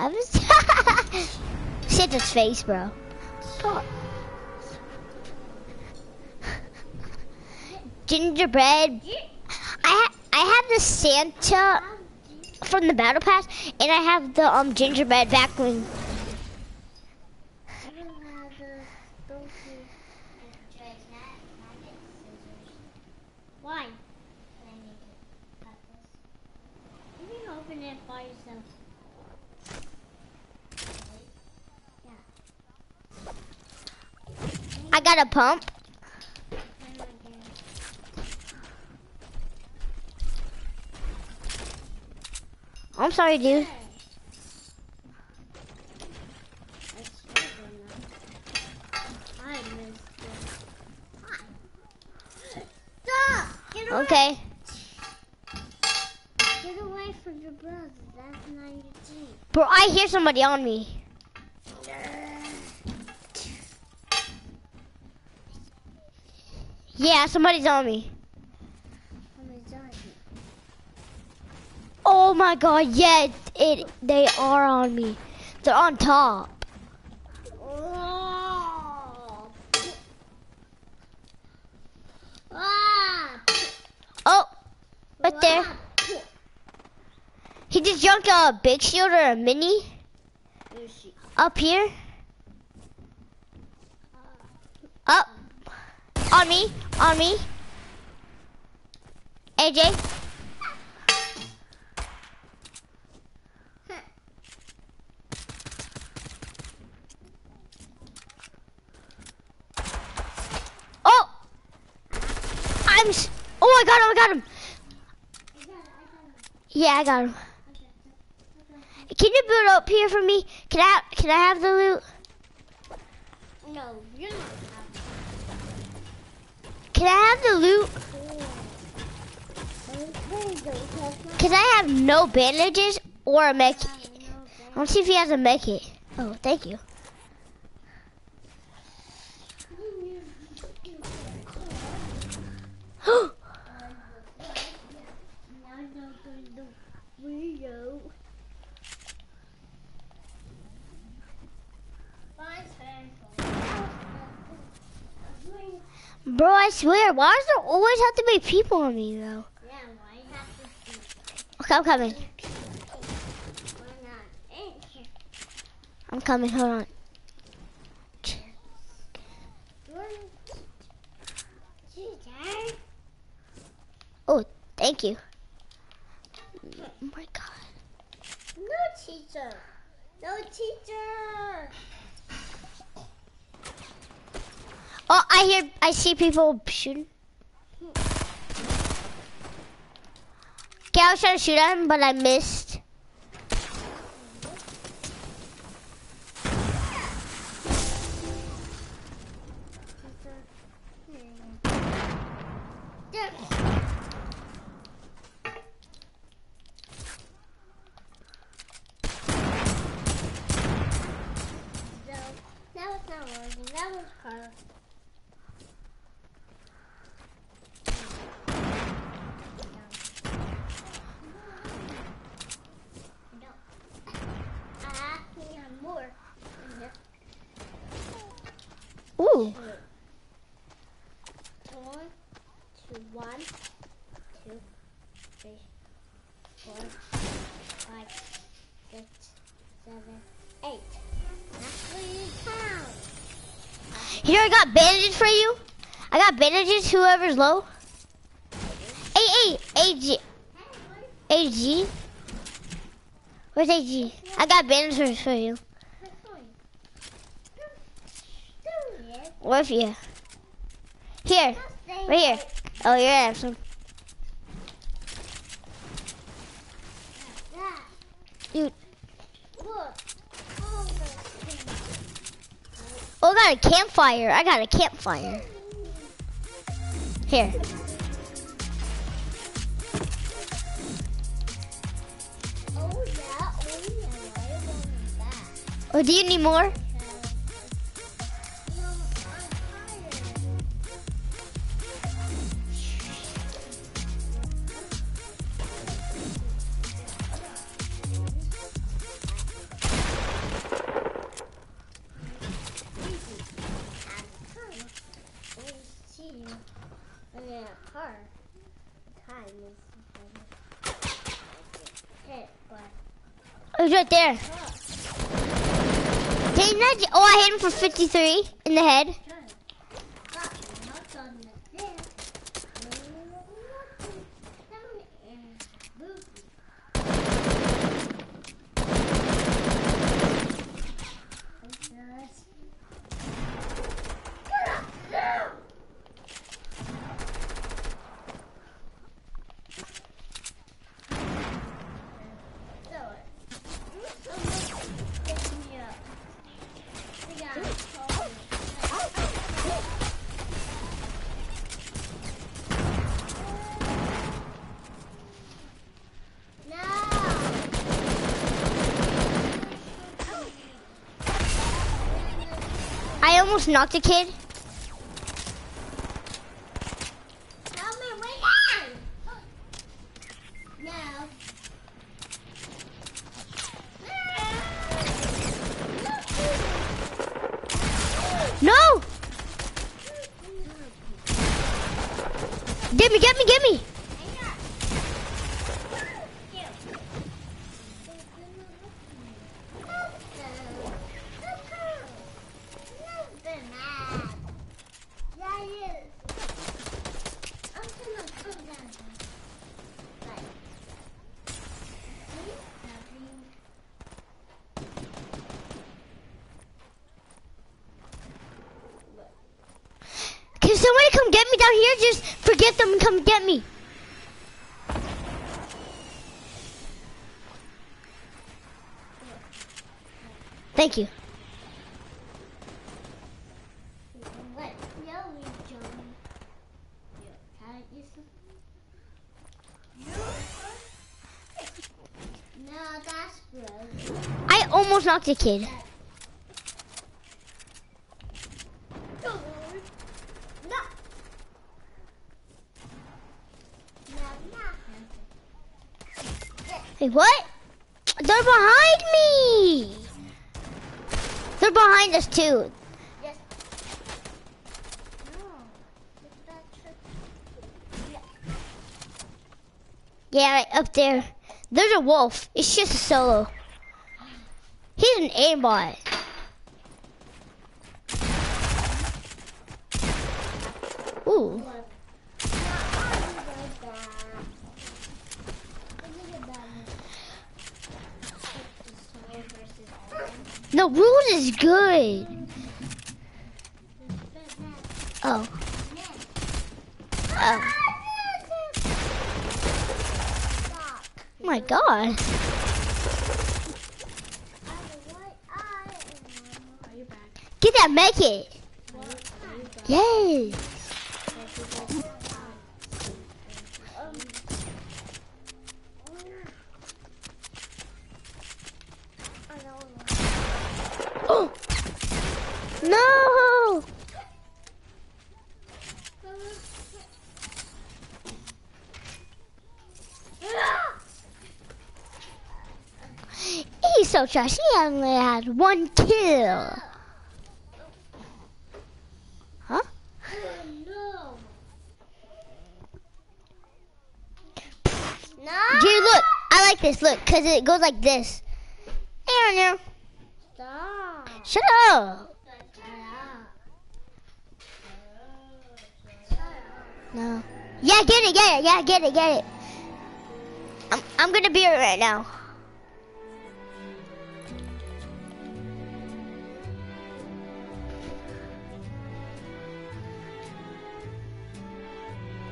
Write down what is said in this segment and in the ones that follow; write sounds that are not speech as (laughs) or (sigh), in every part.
I was (laughs) Santa's face, bro. Gingerbread. I ha I have the Santa from the battle pass, and I have the um gingerbread back when. I don't have the Donkey. Why? You can open it by yourself. I got a pump. I'm sorry, dude. Okay. Get away from your brother. That's not your team. Bro, I hear somebody on me. Yeah, somebody's on me. Somebody's on you. Oh my god, yeah, it, it they are on me. They're on top. Oh! Right there. He just jumped a big shield or a mini up here. Uh, up. On me, on me. AJ. Oh! I'm. Oh, I got him! I got him! Yeah, I got him. Can you build up here for me? Can I? Can I have the loot? No, you're not. Can I have the loot? Cause I have no bandages or a mech. I want to see if he has a mech. Oh, thank you. (gasps) (gasps) Bro, I swear, why does there always have to be people on me though? Yeah, why you have to be Okay, I'm coming. why not? Ain't you? I'm coming. Hold on. Oh, thank you. Oh my god. No teacher. No teacher. Oh, I hear. I see people shooting. Okay, I was trying to shoot at him, but I missed. That was not working. That was Carl. more. Ooh. One, two, one, two, three, four, five, six, seven, eight. Actually, count. Here, I got bandages for you. I got bandages. Whoever's low. Hey, hey, AG, AG. Where's AG? I got bandages for you. Where for you? Here, right here. Oh, you're awesome. Got a campfire. I got a campfire. Here. Oh yeah, oh yeah. Oh, do you need more? 53 in the head. Got knocked on the head. I almost knocked a kid. Tell me when. No. No! Get me, get me, get me! Can somebody come get me down here? Just forget them and come get me. Thank you. What? Yellow Joey. Can I get some? No, that's gross. I knocked a kid. Hey, what? They're behind me. They're behind us too. Yeah, right up there. There's a wolf. It's just a solo. He's an aimbot. Ooh. No, rules is good. Oh. Oh. oh my God. Get that make it. Yay. Oh. (gasps) No. (gasps) He's so trash. He only had one kill. Huh? No. Dude, look. I like this. Look, because it goes like this. Stop. Shut up. No. Yeah, get it, get it. Yeah, get it, get it. I'm, I'm gonna be it right now.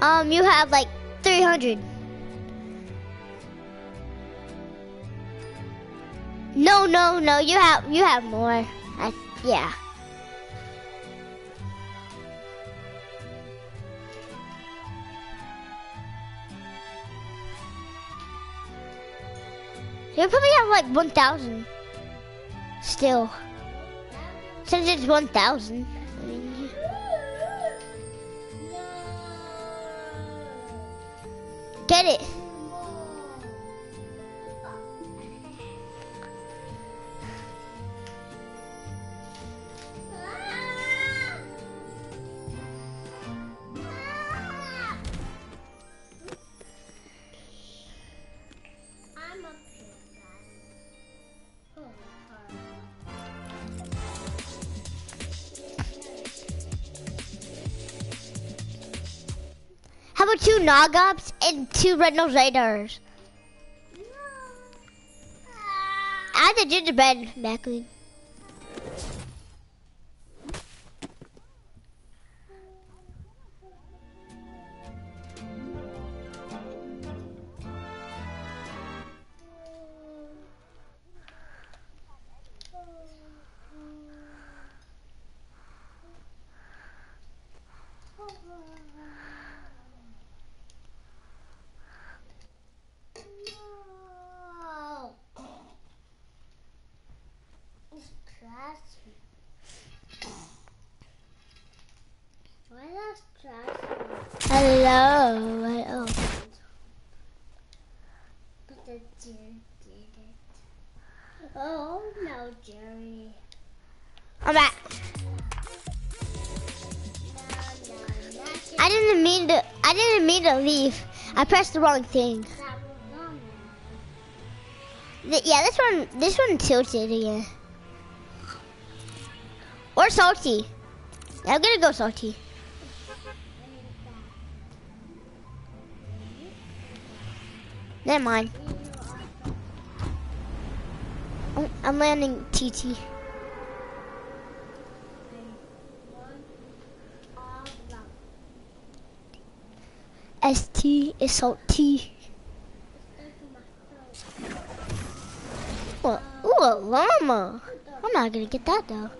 Um, you have like 300. No, no, no. You have you have more. I, yeah. You probably have like 1,000. Still. Since it's 1,000. I mean, you- Get it. Nog Ops and two Red Nose Raiders. Add the gingerbread, Macklin. Oh no, Jerry. I'm back. I didn't mean to. I didn't mean to leave. I pressed the wrong thing. that was on Th- yeah, this one. This one tilted again. Or salty. I'm gonna go salty. Never mind. I'm, landing TT. ST is salty. Ooh, ooh, a llama. I'm not gonna get that though.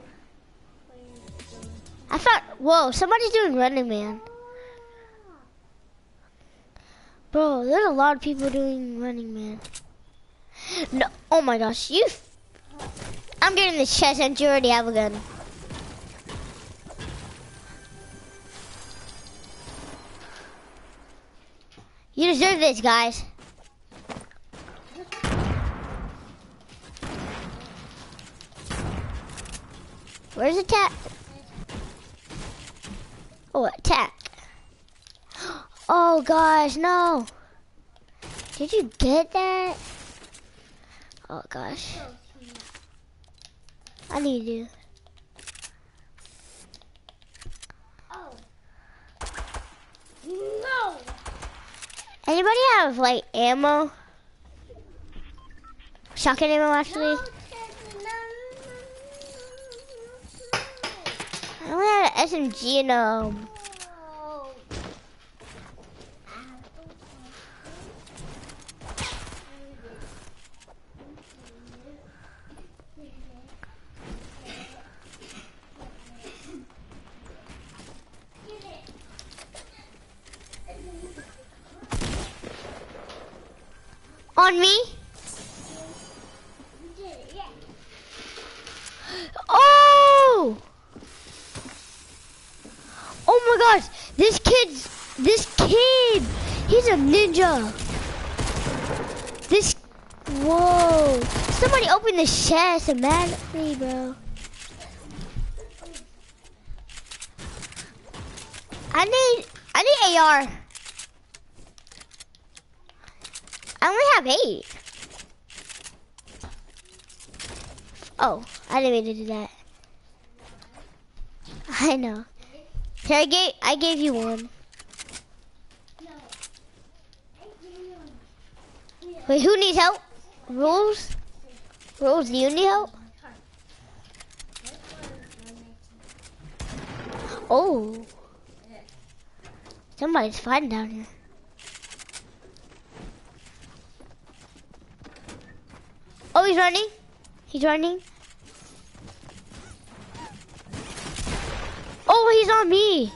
I thought, whoa, somebody's doing Running Man. Bro, there's a lot of people doing Running Man. No, oh my gosh, you. I'm getting this chest and you already have a gun. You deserve this, guys. Where's the attack? Oh, attack. Oh gosh, no. Did you get that? Oh gosh. I need you. Oh. No. Anybody have like ammo? Shotgun ammo actually? No, Ted, no, I only had an SMG and um on me. Oh! Oh my gosh, this kid's this kid, he's a ninja. This, whoa! Somebody open the chest automatically, bro. I need, I need AR. I only have eight. Oh, I didn't mean to do that. (laughs) I know. Here, I gave I gave you one. Wait, who needs help? Rules? Rules, do you need help? Oh. Somebody's fighting down here. Oh, he's running. He's running. Oh, he's on me.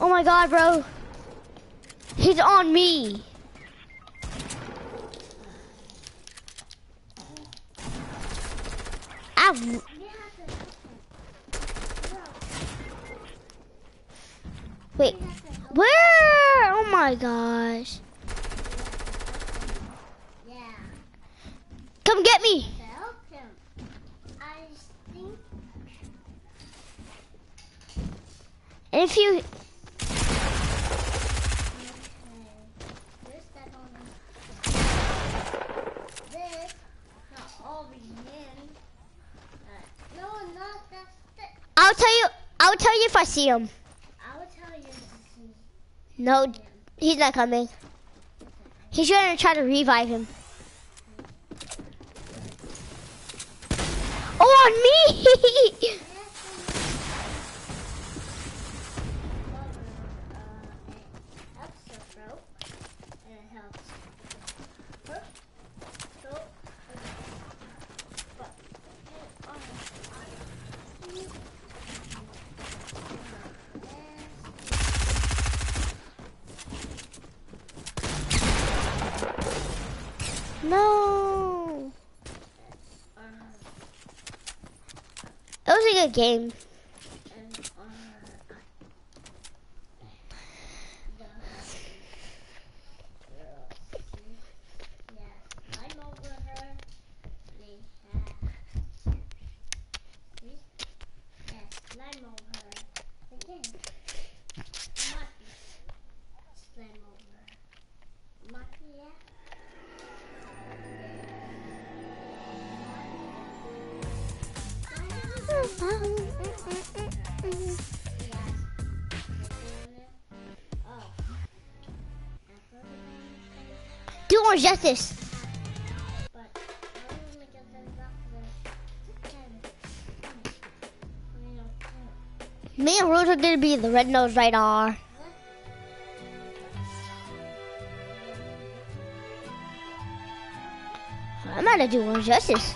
Oh my god, bro. He's on me. Ow. Wait, where? Oh my gosh. Yeah. Come get me. If you, I'll tell you, I'll tell you if I see him. I will tell you No, he's not coming. He's gonna try to revive him. Oh, on me! (laughs) helps the throat, and it helps. Throat, throat, but, no. It was a good game. That doctor. Me and Rose are gonna be the red nose radar. I'm gonna do more justice.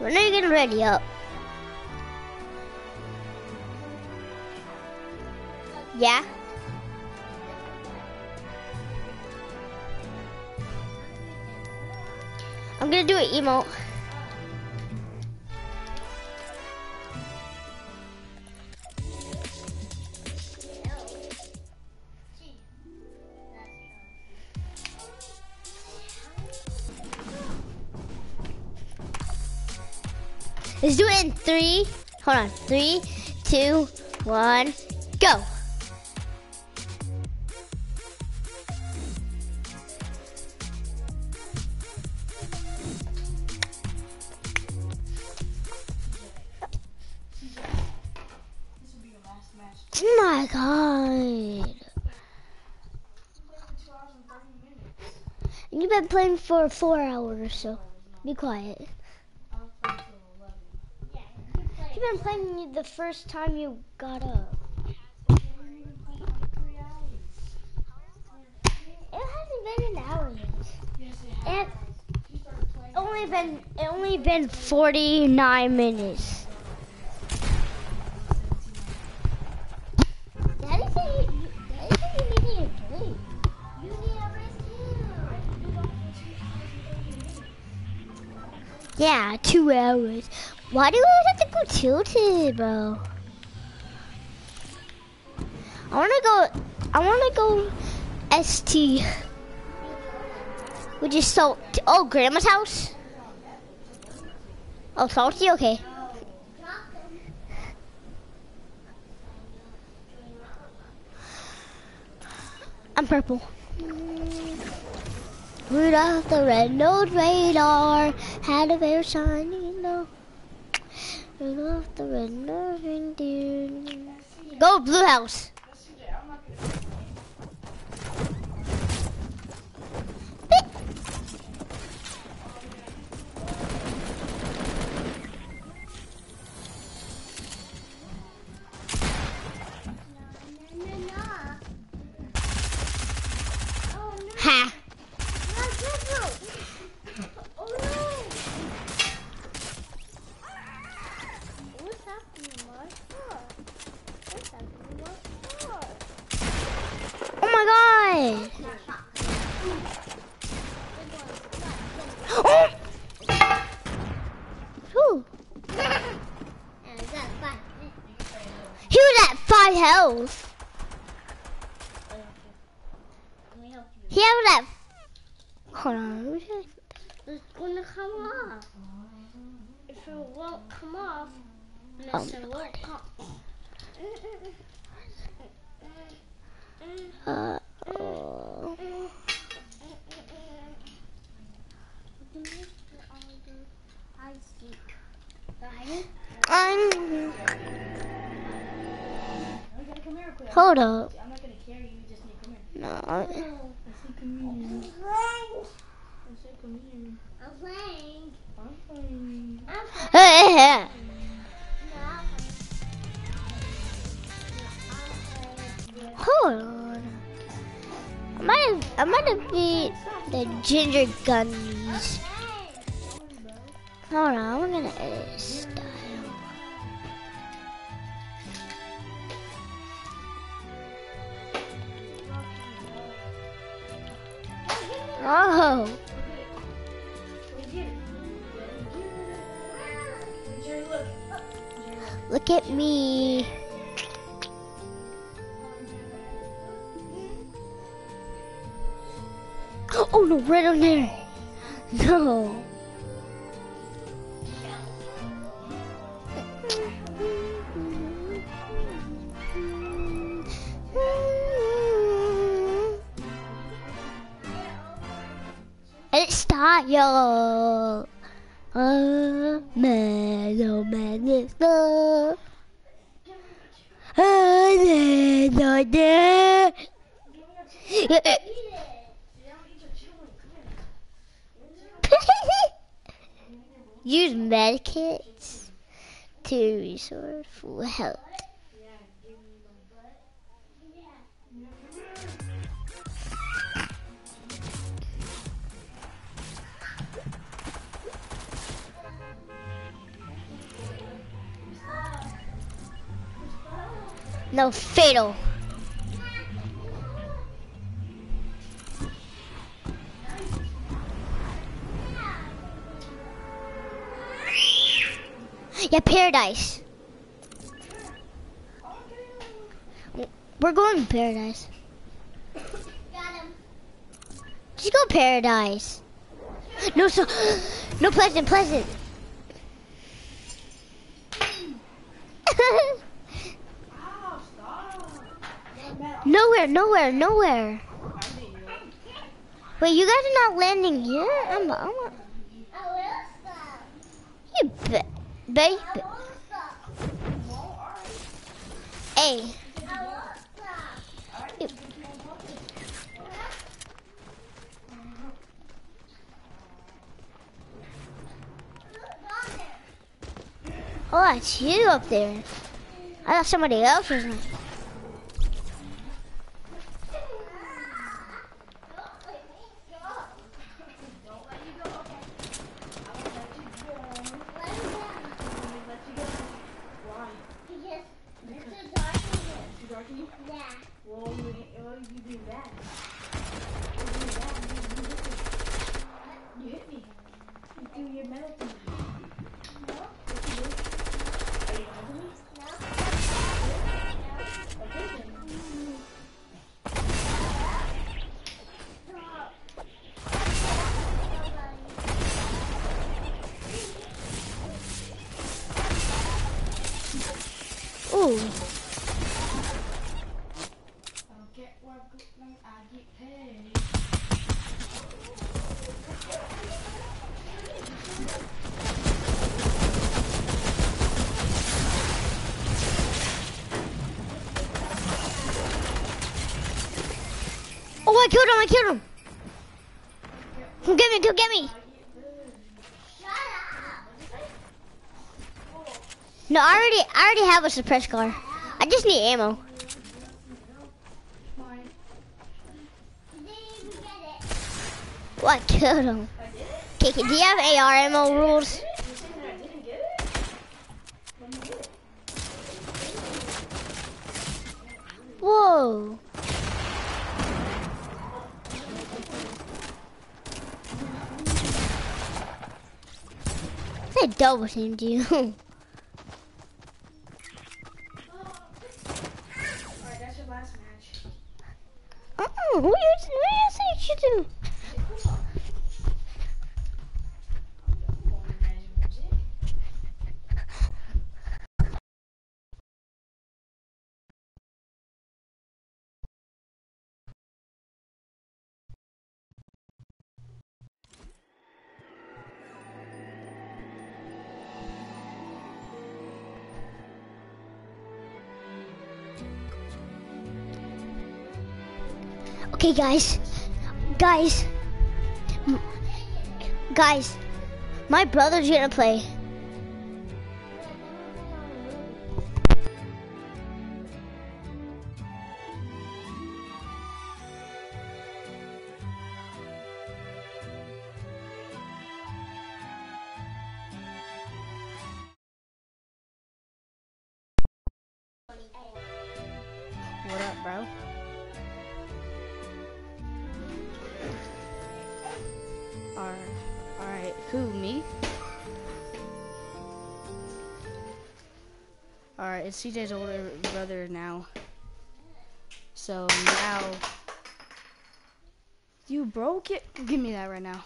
When are you getting ready up? Yeah? I'm gonna do an emote. Let's do it in three. Hold on. Three, two, one, go. Oh my god. You've been playing for four hours so. Be quiet. I was playing till eleven. Yeah, you been playing the first time you got up. It hasn't been an hour yet. Yes, it only been it only been 49 minutes. Daddy said said needed. You need a. Yeah, two hours. Why do always have to go tilted, bro? I wanna go. I wanna go ST, which is so. Oh, grandma's house. Oh, salty. Okay. I'm purple. Rudolph the red-nosed radar had a very shiny nose. The reindeer. Go blue house. CJ, I'm not gonna. dead. Oh! Whew. And I got five. He was at five health. Let me help you. He was at. Hold on. let me see. It's gonna come off. If won't come off, Oh, it won't come. Uh, oh. I see. Ryan? I'm. You gotta come here. Hold up. I'm not gonna carry you. You just need to come here. No. I said come here. Frank. I said come here. I'm playing. Hold on. I might have, I might have beat the ginger gunnies. Hold on, we're gonna edit style. Oh, look at me. (gasps) Oh no, right on there. No. It's style. Uh, mellow minister. Use medikits to restore full No fatal. Yeah, paradise. We're going to paradise. Got him. Just go paradise. No, so no pleasant, pleasant. (laughs) Ow, stop. Matt, nowhere, nowhere, nowhere. Wait, you guys are not landing here? I'm, I'm will you ba- baby. Hey, oh, that's you up there. I thought somebody else was. No, I already, I already have a suppressor. car. I just need ammo. What killed him. Okay, do you have AR ammo rules? Whoa. They double teamed you. (laughs) who you, who you say you do? Okay, guys. Guys. Guys. My brother's gonna play. It's CJ's older brother now. So now, you broke it? Give me that right now.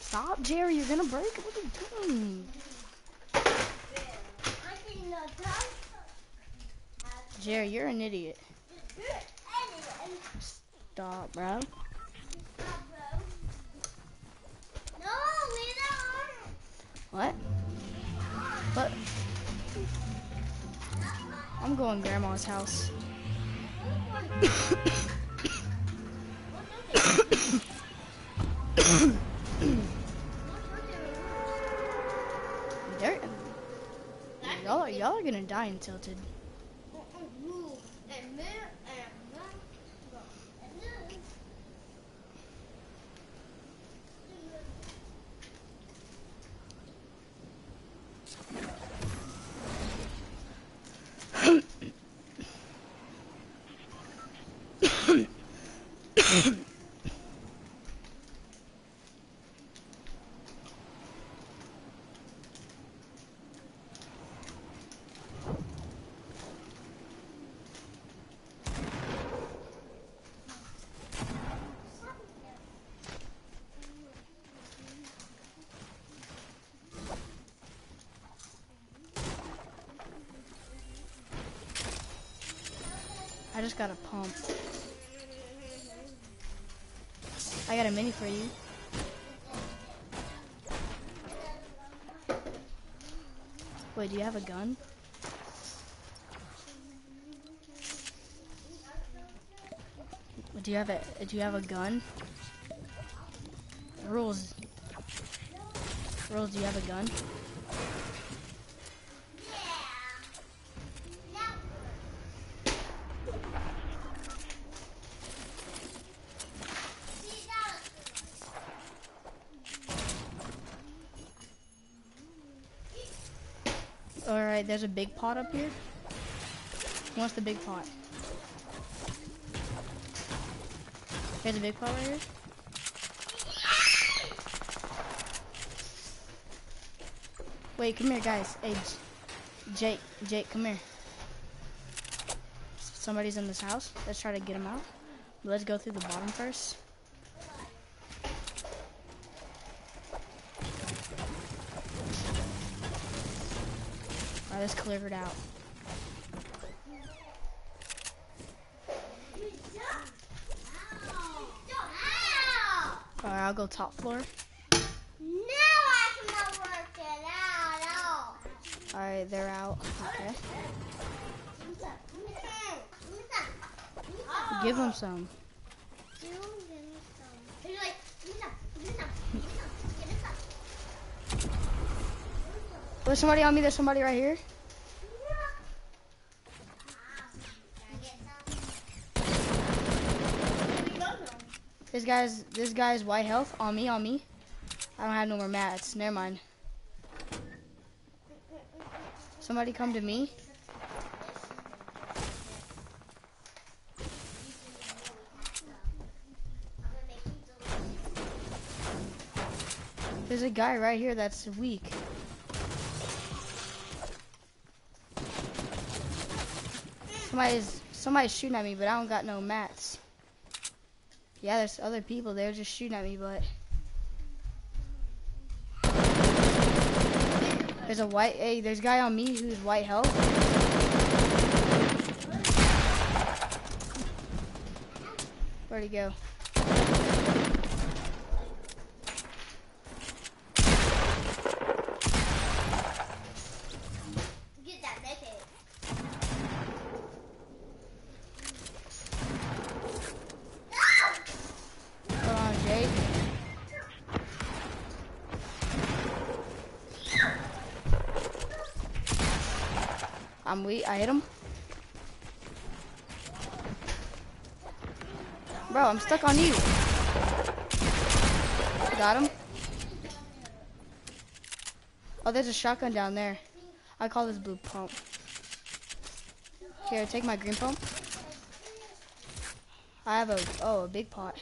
Stop, Jerry, you're gonna break it. What are you doing? Jerry, you're an idiot. Stop, bro. What? What? I'm going grandma's house. (coughs) (coughs) (coughs) Y'all, are- y'all are gonna die in Tilted. Just got a pump. I got a mini for you. Wait, do you have a gun? Do you have a do you have a gun? Rules. Rules, do you have a gun? Alright, there's a big pot up here. Who wants the big pot? There's a big pot right here. Wait, come here, guys. Hey, Jake, Jake, come here. Somebody's in this house. Let's try to get him out. Let's go through the bottom first. Let's clear it out. Alright, I'll go top floor. Alright, they're out. Okay. Give them some. There's somebody on me. There's somebody right here. This guy's this guy's white health on me on me. I don't have no more mats. Never mind. Somebody come to me. There's a guy right here that's weak. Somebody's somebody's shooting at me, but I don't got no mats. Yeah, there's other people They're just shooting at me, but there's a white. Hey, there's a guy on me who's white health. Where'd he go? Get that naked. Hold on, Jake. I'm. I hit him. Bro, I'm stuck on you. Got him. Oh, there's a shotgun down there. I call this blue pump. Here, take my green pump. I have a, oh, a big pot.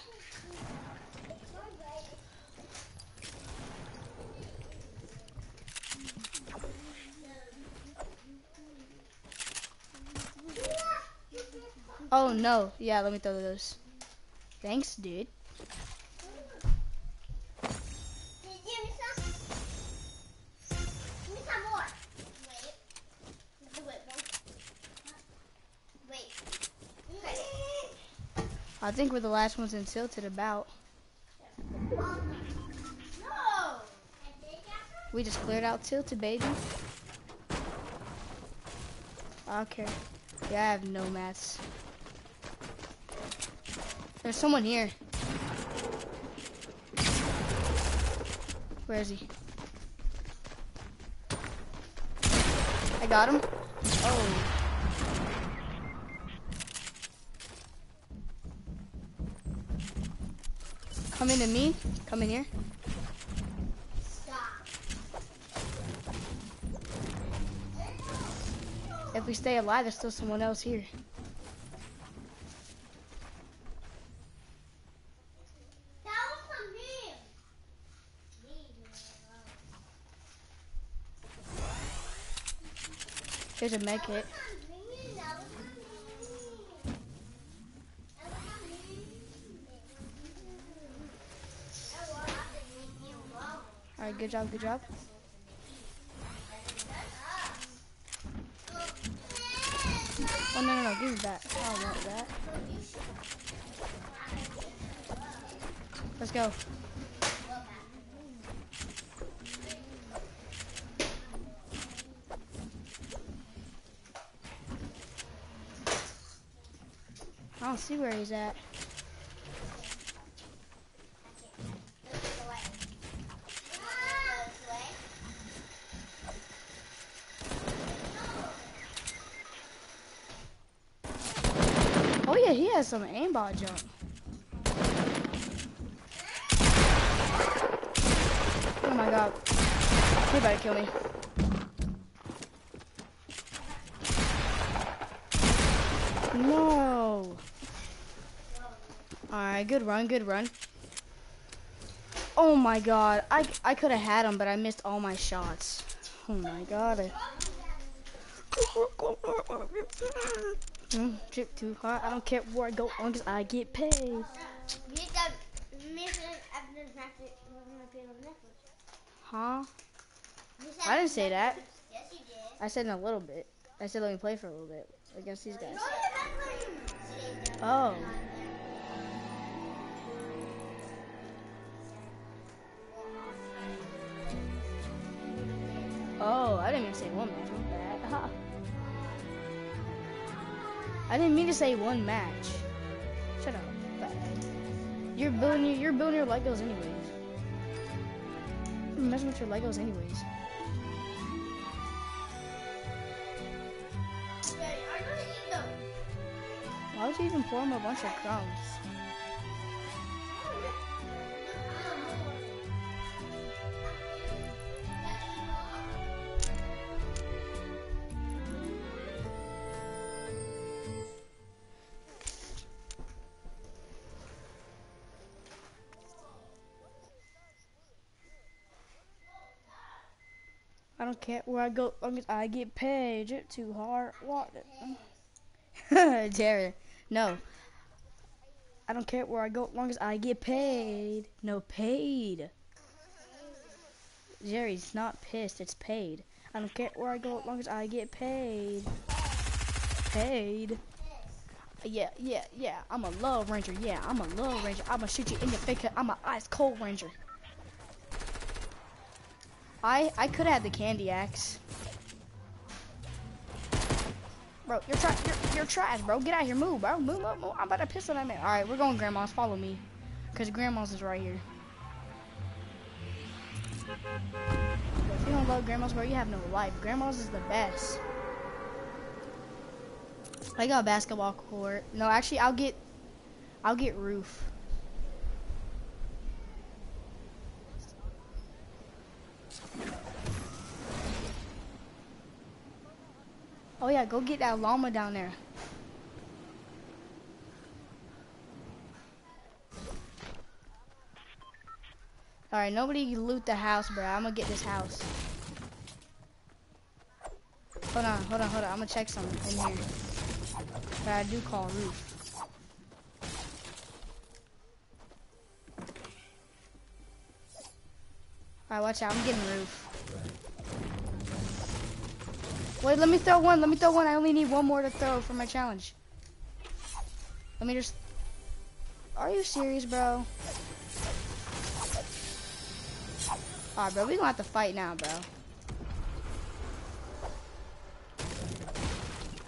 Oh no. Yeah, let me throw those. Thanks, dude. I think we're the last ones in Tilted about. We just cleared out Tilted, baby. I don't care. Yeah, I have no mats. There's someone here. Where is he? I got him. Oh. Come into me. Come in here. If we stay alive, there's still someone else here. That was from him. A med kit. Alright, good job, good job. Oh, no, no, no, give me that. I want that. Let's go. I don't see where he's at. Oh yeah, he has some aimbot jump. Oh my god. He to kill me. No. Alright, good run, good run. Oh my god. I, I could have had him, but I missed all my shots. Oh my god. Mm, trip too hard. I don't care where I go, long as I get paid. Huh? I didn't say that. I said in a little bit. I said let me play for a little bit against these guys. Oh. Oh, I didn't mean to say one match. My bad. Ha. I didn't mean to say one match. Shut up. Bad. You're building your, you're building your Legos anyways. You're messing with your Legos anyways. I'm gonna eat them. Why would you even pour him a bunch of crumbs? Don't care where I go, as long as I get paid. Too hard. What? (laughs) Jared, no. I don't care where I go, as long as I get paid. No, paid. Jerry's not pissed. It's paid. I don't care where I go, as long as I get paid. Paid. Yeah, yeah, yeah. I'm a love ranger. Yeah, I'm a love ranger. I'ma shoot you in your face. I'm a ice cold ranger. I I could have had the candy axe. Bro, you're trash. You're, you're trash, bro. Get out here. Move, bro. Move, move, move. I'm about to piss on that man. All right, we're going, grandma's. Follow me, cause grandma's is right here. If you don't love grandma's, bro, you have no life. Grandma's is the best. I got a basketball court. No, actually, I'll get, I'll get roof. Oh yeah, go get that llama down there. Alright, nobody loot the house, bro. I'm gonna get this house. Hold on, hold on, hold on. I'm gonna check something in here. But I do call roof. Alright, watch out. I'm getting roof. Wait, let me throw one. Let me throw one. I only need one more to throw for my challenge. Let me just... Are you serious, bro? Alright, bro. We gonna have to fight now, bro.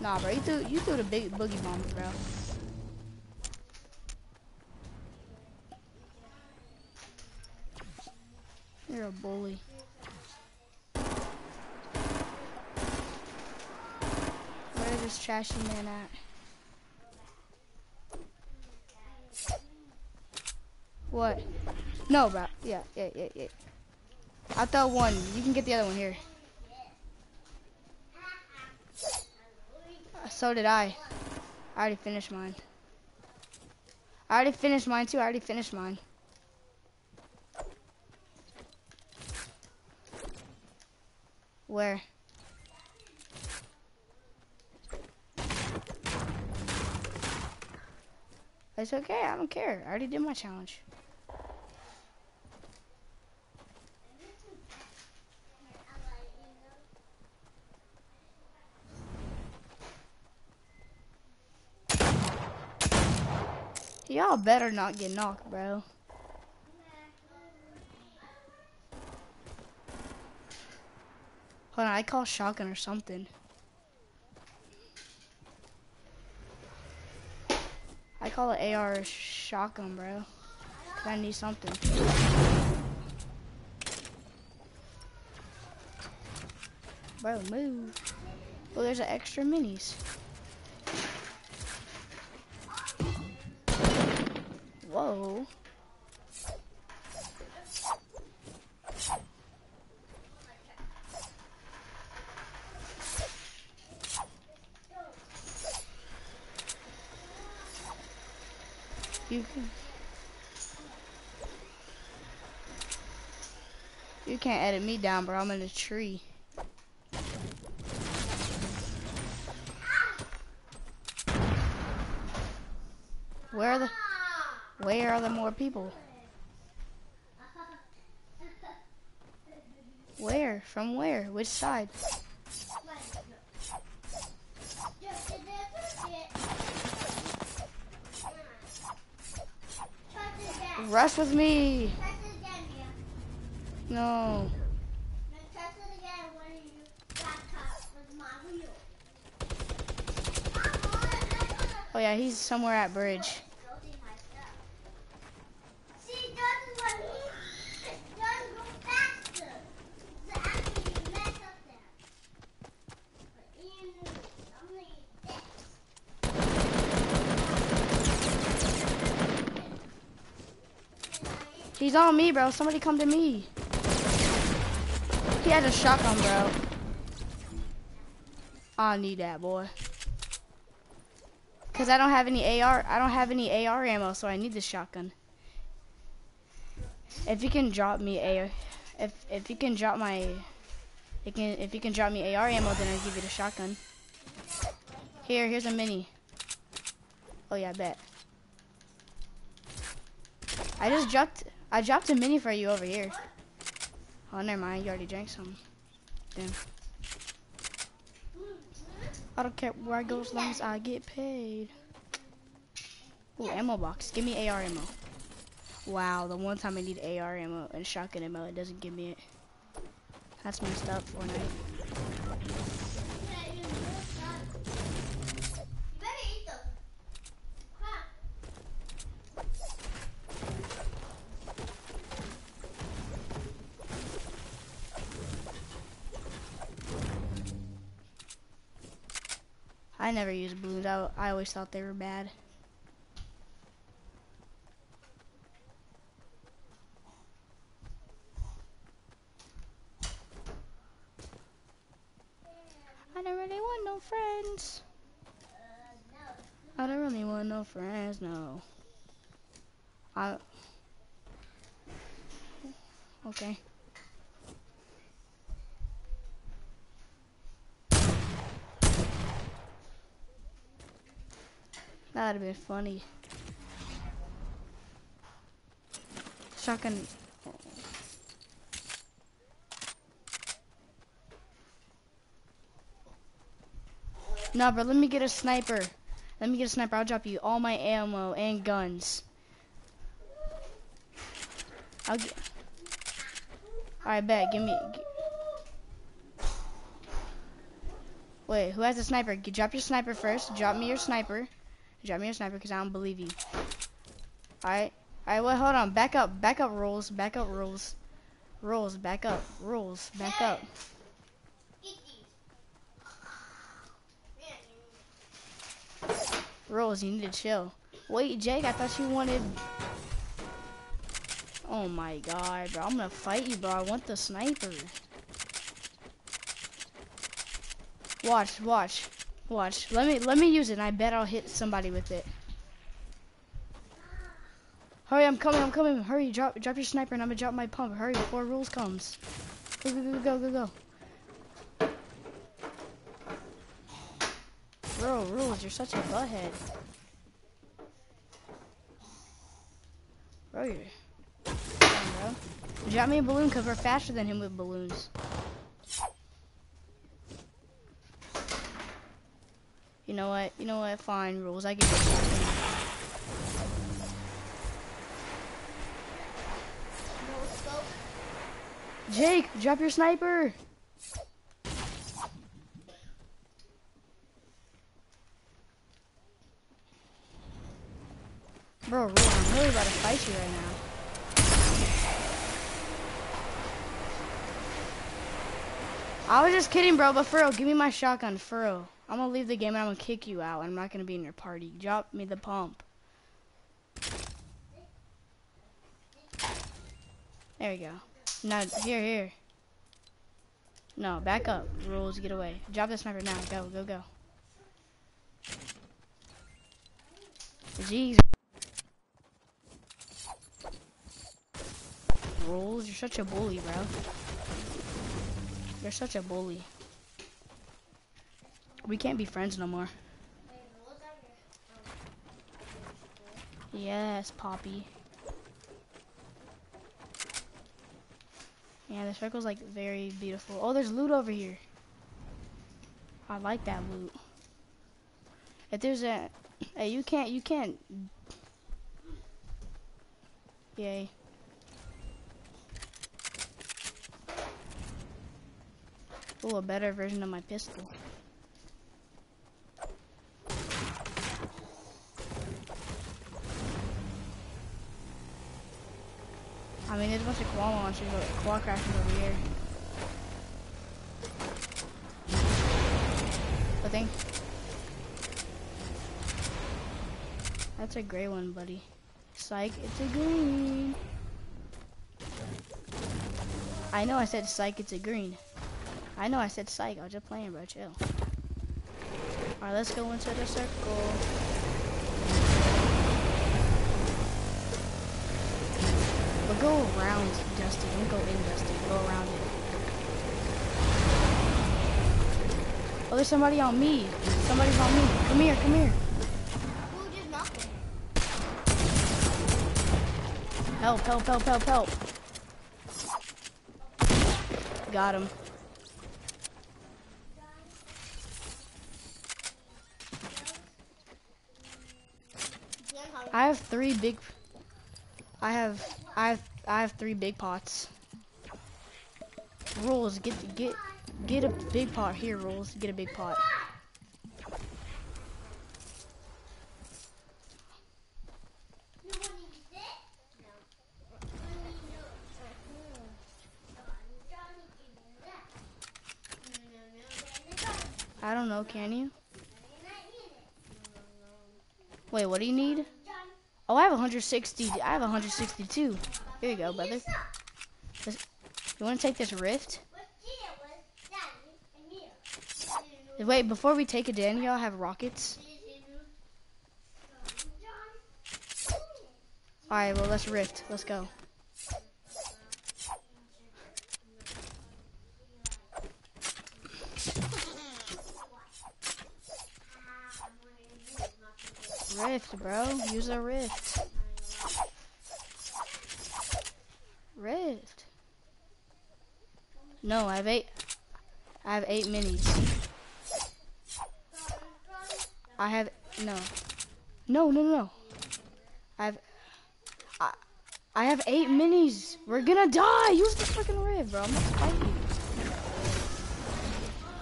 Nah, bro. You threw, you threw the big boogie bombs, bro. You're a bully. Where is this trashy man at? What? No, bro. Yeah, yeah, yeah, yeah. I thought one. You can get the other one here. So did I. I already finished mine. I already finished mine too. I already finished mine. Where? It's okay. I don't care. I already did my challenge. Y'all better not get knocked, bro. Hold on, I call shotgun or something. I call it AR shotgun, bro. I need something. Bro, move. Oh, there's an extra minis. Whoa. You can. Me down, bro. I'm in a tree. Where are the where are the more people? Where? From where? Which side? Rush with me. No. Oh yeah, he's somewhere at bridge. He's on me, bro. Somebody come to me. He has a shotgun, bro. I need that, boy. Cause I don't have any AR. I don't have any AR ammo, so I need the shotgun. If you can drop me a, if if you can drop my, can, if you can drop me AR ammo, then I'll give you the shotgun. Here, here's a mini. Oh yeah, I bet. I just dropped, I dropped a mini for you over here. Oh, never mind, you already drank some. Damn. I don't care where I go as long as I get paid. Ooh, ammo box. Give me AR ammo. Wow, the one time I need AR ammo and shotgun ammo, it doesn't give me it. That's messed up, Fortnite. I never used balloons. I, I always thought they were bad. I don't really want no friends. I don't really want no friends, no. I. Okay. Funny. Shotgun. No, bro, let me get a sniper. Let me get a sniper. I'll drop you all my ammo and guns. I'll get. Alright, bet. Give me. Wait, who has a sniper? Drop your sniper first. Drop me your sniper. Drop me your sniper because I don't believe you. Alright. Alright, wait, hold on. Back up. Back up, rules. Back up, rules. Rules, back up. Rules, back up. Rules, you need to chill. Wait, Jake, I thought you wanted... Oh my god, bro. I'm gonna fight you, bro. I want the sniper. Watch, watch, watch. Let me let me use it and I bet I'll hit somebody with it. Hurry, I'm coming, I'm coming. Hurry, drop drop your sniper and I'm gonna drop my pump. Hurry before rules comes. Go, go, go, go, go, go. Bro, rules, you're such a butthead. Bro, you're... Bro. Drop me a balloon because we're faster than him with balloons. You know what? You know what? Fine, rules. I give you. Jake, drop your sniper. Bro, Rules, I'm really about to fight you right now. I was just kidding, bro, but for real, give me my shotgun, for real. I'm gonna leave the game and I'm gonna kick you out. I'm not gonna be in your party. Drop me the pump. There we go. No, here, here. No, back up. Rules, get away. Drop the sniper now. Go, go, go. Jeez. Rules, you're such a bully, bro. You're such a bully. We can't be friends no more. Yes, Poppy. Yeah, the circle's like very beautiful. Oh, there's loot over here. I like that loot. If there's a, hey, you can't, you can't. Yay. Oh, a better version of my pistol. I mean, there's a bunch of quad launchers, quad crashers over here. I think that's a gray one, buddy. Psych, it's a green. I know I said psych, it's a green. I know I said psych, I was just playing, bro, chill. Alright, let's go into the circle. Go around Dusty, don't go in Dusty, go around it. Oh, there's somebody on me. Somebody's on me. Come here, come here. Help, help, help, help, help. Got him. I have three big. I have, I have, I have three big pots. Rules, get get get a big pot here. Rules, get a big pot. I don't know. Can you? Wait, what do you need? Oh, I have 160. I have 162. Here you go, brother. stop. You want to take this rift? Wait, before we take it, Danny, y'all have rockets. All right, well let's rift. Let's go. Rift, bro. Use a rift. Rift. No, I have eight. I have eight minis. I have no. No, no, no. I have. I, I have eight minis. We're gonna die. Use the freaking rift, bro. I'm not fighting you.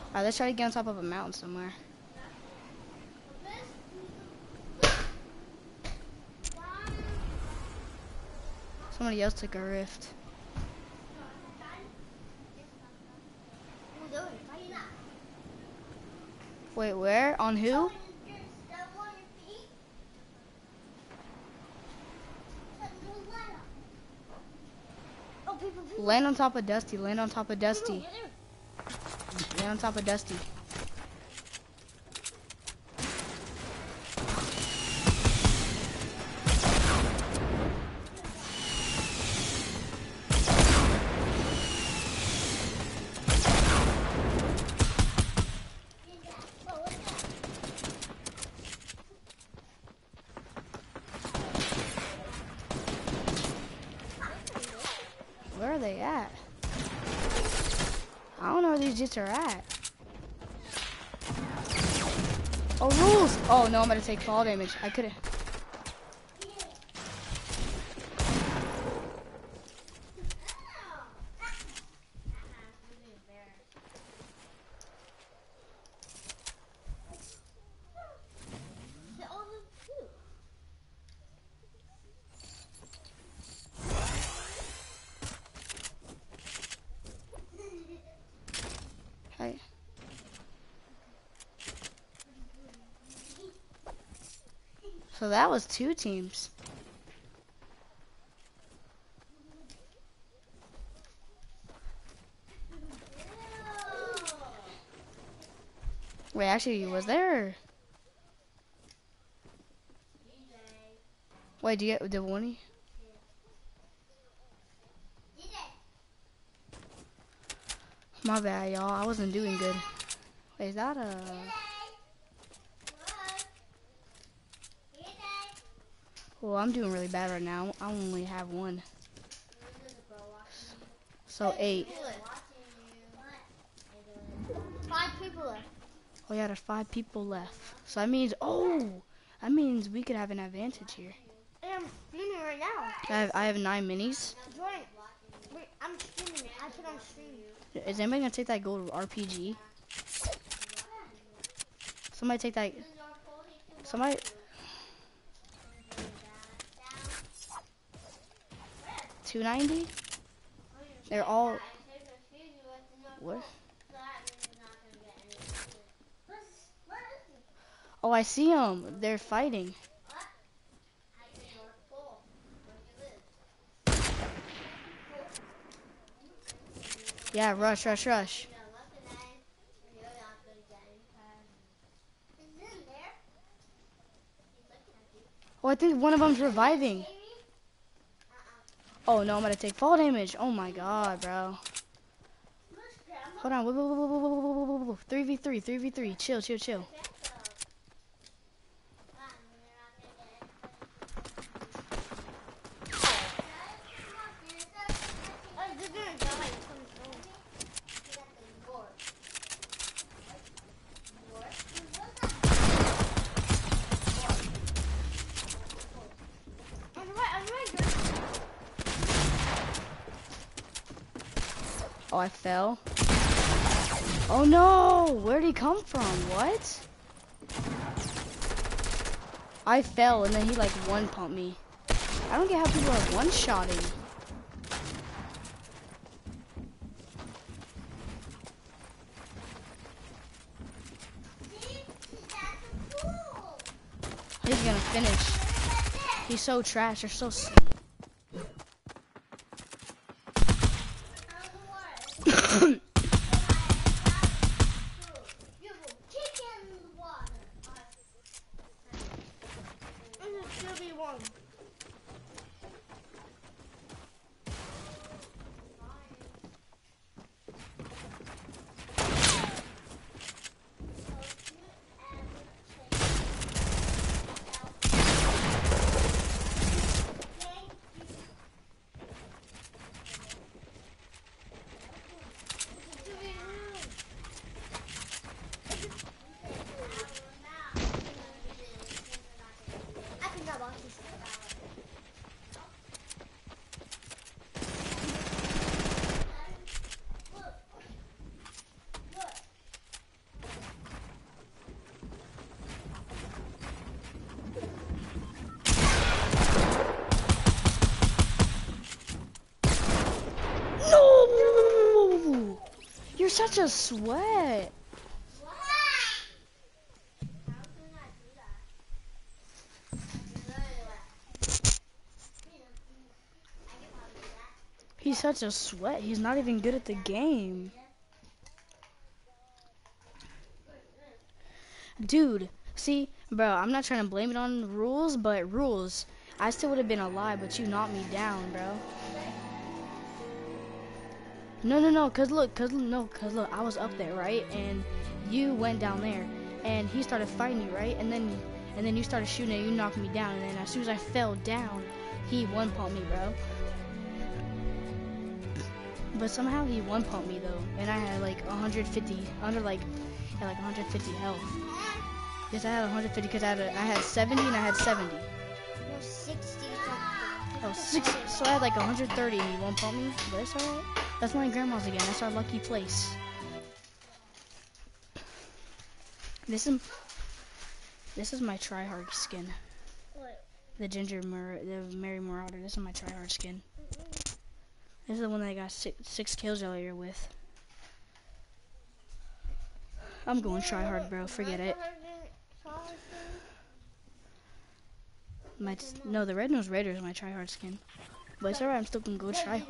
Alright, let's try to get on top of a mountain somewhere. Somebody else took a rift. Wait, where? On who? Land on top of Dusty. Land on top of Dusty. Land on top of Dusty. Are at. Oh, rules! Oh, no, I'm gonna take fall damage. I could've... So that was two teams. Wait, actually, was there? Wait, do you get the one? My bad, y'all. I wasn't doing good. Wait, is that a? Well, I'm doing really bad right now. I only have one. So eight. Five people left. Oh yeah, there's five people left. So that means, oh, that means we could have an advantage here. I'm streaming right now. I have, I have nine minis. Wait, I'm streaming. I put on stream. Is anybody gonna take that gold RPG? Somebody take that. Somebody. Two ninety. They're all. What? Oh, I see them. They're fighting. Yeah, rush, rush, rush. Oh, I think one of them's reviving. Oh no, I'm gonna take fall damage. Oh my god, bro. Hold on. 3v3, 3v3. Chill, chill, chill. Fell. Oh no! Where'd he come from? What? I fell and then he like one pumped me. I don't get how people are one shotting. He's gonna finish. He's so trash. They're so. s- I think I lost this. No! You're such a sweat. He's such a sweat. He's not even good at the game. Dude, see, bro, I'm not trying to blame it on rules, but rules. I still would have been alive, but you knocked me down, bro. No, no, no, cause look, cause no, cause look, I was up there, right, and you went down there, and he started fighting you, right, and then, and then you started shooting, and you knocked me down, and then as soon as I fell down, he one pumped me, bro. But somehow he one pumped me though, and I had like 150, under like, had like 150 health. Yes, I had 150 because I had a, I had 70 and I had 70. No, 60 something. Oh, six. So I had like 130 and he won't pump me. But it's alright. That's my grandma's again. That's our lucky place. This is this is my tryhard skin. What? The ginger Mar- the Merry Marauder. This is my tryhard skin. This is the one that I got six, six kills earlier with. I'm going tryhard, bro. Forget it. My no, the red nose raider is my tryhard skin. But it's alright. I'm still gonna go tryhard.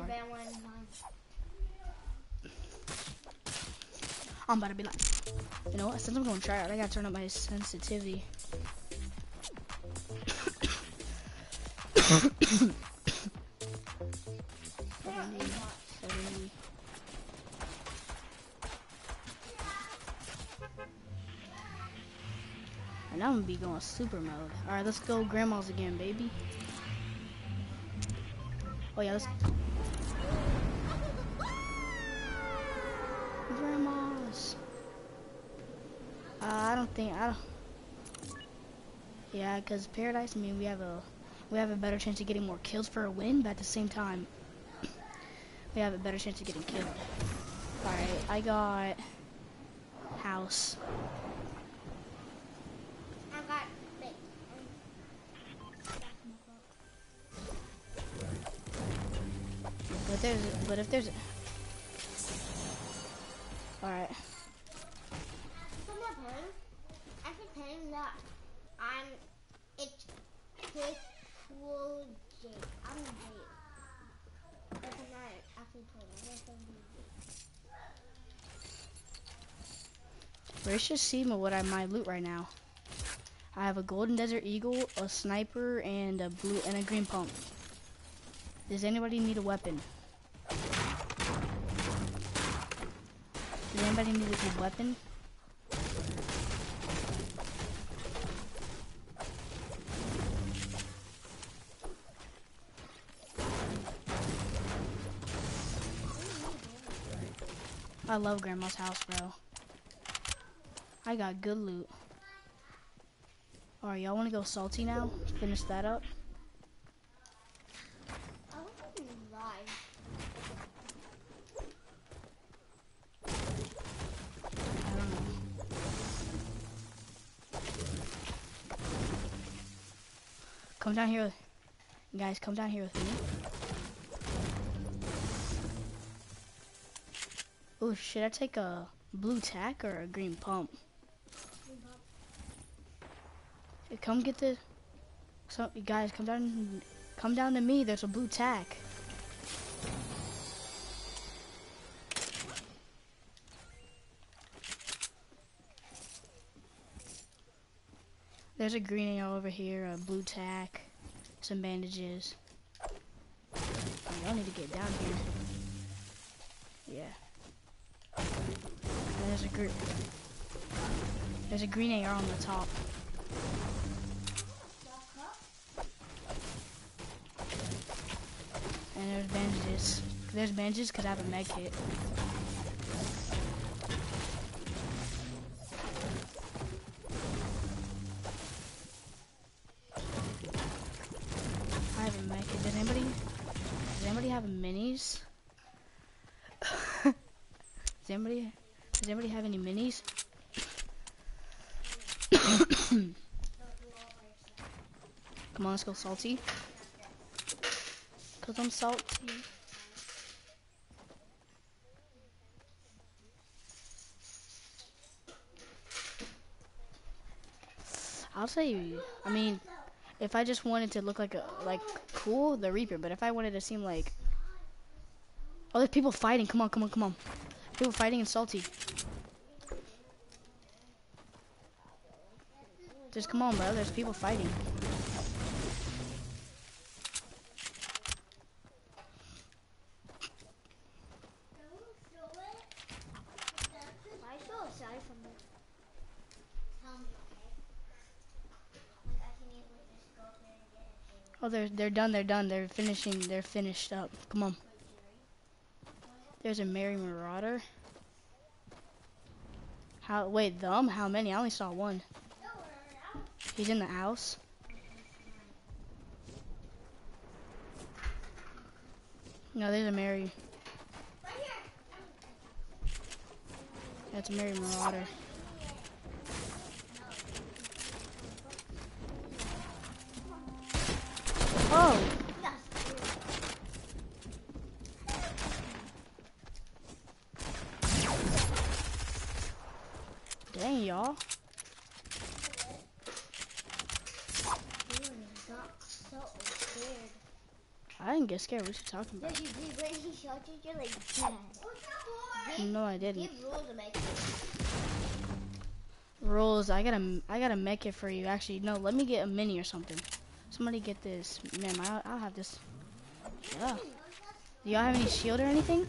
I'm about to be like, you know what? Since I'm going tryhard, I gotta turn up my sensitivity. (coughs) And I'm gonna be going super mode. Alright, let's go grandma's again, baby. Oh yeah, let's grandma's. Uh, I don't think I don't. Yeah, cause paradise. I mean, we have a we have a better chance of getting more kills for a win, but at the same time, (clears throat) we have a better chance of getting killed. All right, I got house. I got. But there's but if there's all right. For my pen, I can pen that I'm it's full J. I'm J. But I'm not actually. I'm Let's just see what I might loot right now. I have a golden desert eagle, a sniper, and a blue and a green pump. Does anybody need a weapon? Does anybody need a good weapon? I love Grandma's house, bro. I got good loot. Alright, y'all wanna go salty now? Finish that up? I want to ride. I don't know. Come down here. Guys, come down here with me. Oh, should I take a blue tack or a green pump? Come get the. So, guys, come down. Come down to me. There's a blue tack. There's a green arrow over here, a blue tack, some bandages. Y'all need to get down here. Yeah. And there's a green. There's a green arrow on the top. And there's bandages. There's bandages because I have a med kit. Does anybody have any minis? (coughs) Come on, let's go salty. Cause I'm salty. I'll say, I mean, if I just wanted to look like a like cool, the Reaper. But if I wanted to seem like, oh, there's people fighting. Come on, come on, come on. People fighting and salty. Just come on, bro. There's people fighting. Oh, they're they're done. They're done. They're finishing. They're finished up. Come on. There's a Merry Marauder. How? Wait, them? How many? I only saw one. He's in the house. No, there's a Merry. That's a Merry Marauder. Oh, dang y'all. So scared. I didn't get scared. What you talking about? Did you did when he shot you? You're like, yeah. No, I didn't. Rules to make it. Rules. I gotta, I gotta make it for you. Actually, no. Let me get a mini or something. Somebody get this. Man, I'll, I'll have this. Yeah. Do y'all have any shield or anything?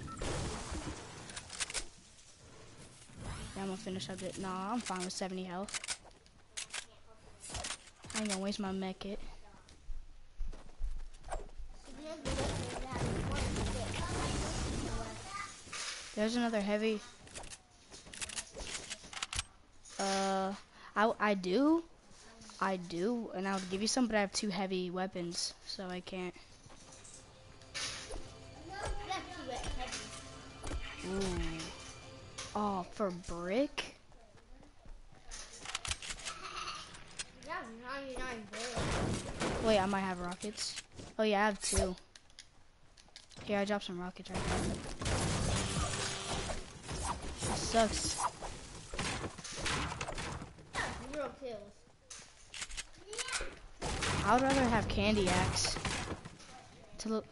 Yeah, I'm gonna finish up it. Nah, I'm fine with 70 health. I ain't gonna waste my mech kit. There's another heavy. Uh, I I do, I do, and I'll give you some, but I have two heavy weapons, so I can't. Ooh. Oh, for brick? Wait, I might have rockets. Oh yeah, I have two. Here, I dropped some rockets right there. That sucks. Zero kills. I would rather have candy axe. To look.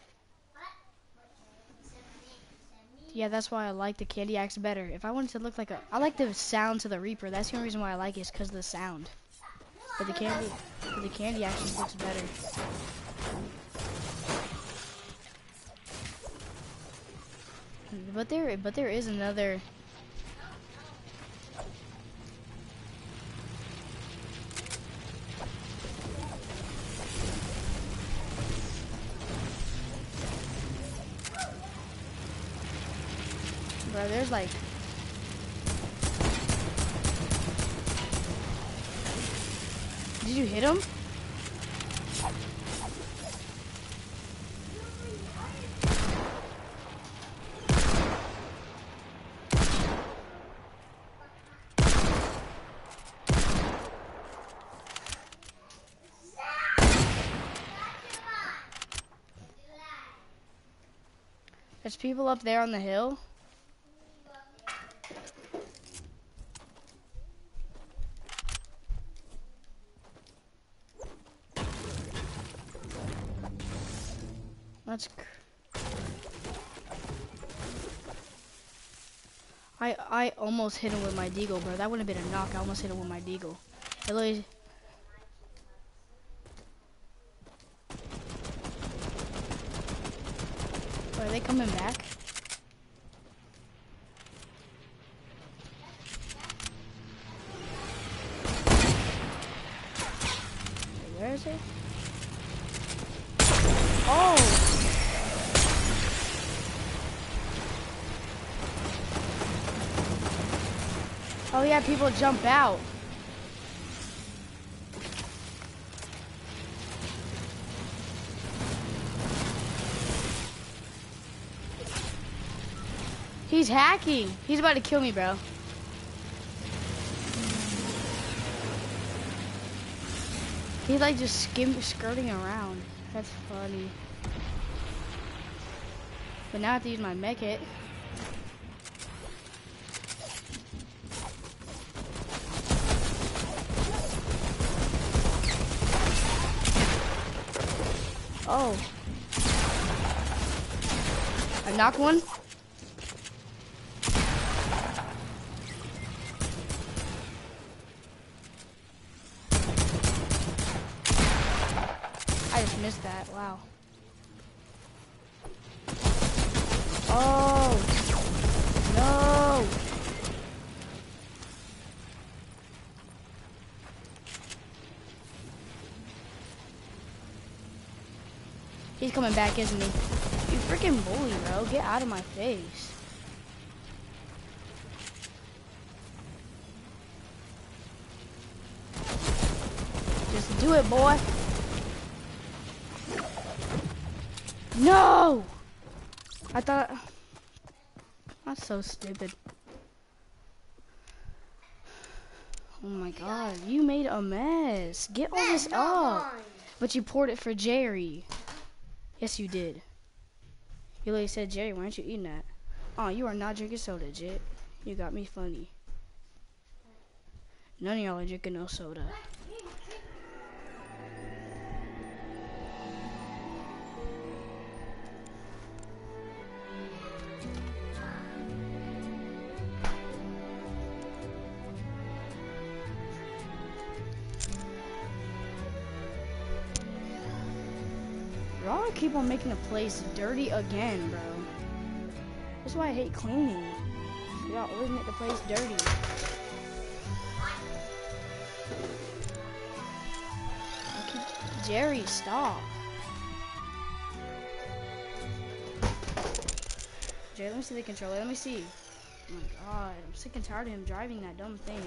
Yeah, that's why I like the candy axe better. If I wanted to look like a, I like the sound to the Reaper. That's the only reason why I like it is because of the sound. But the candy, but the candy axe just looks better. But there, but there is another. Bro, there's like Did you hit him? There's people up there on the hill. That's. I I almost hit him with my deagle, bro. That wouldn't have been a knock. I almost hit him with my deagle. Hey, Louis. Are they coming back? Wait, Where is it? Oh! Yeah, people jump out. He's hacking. He's about to kill me, bro. He's like just skim skirting around. That's funny. But now I have to use my med kit. Oh. I knocked one. Coming back, isn't he? You freaking bully, bro. Get out of my face. Just do it, boy. No! I thought... That's so stupid. Oh my god, you made a mess. Get all this up. But you poured it for Jerry. Yes, you did. You literally said, Jerry, why aren't you eating that? Oh, you are not drinking soda, Jit. You got me funny. None of y'all are drinking no soda. On making the place dirty again, bro. That's why I hate cleaning. Y'all always make the place dirty. Jerry, stop. Jerry, let me see the controller. Let me see. Oh my god, I'm sick and tired of him driving that dumb thing.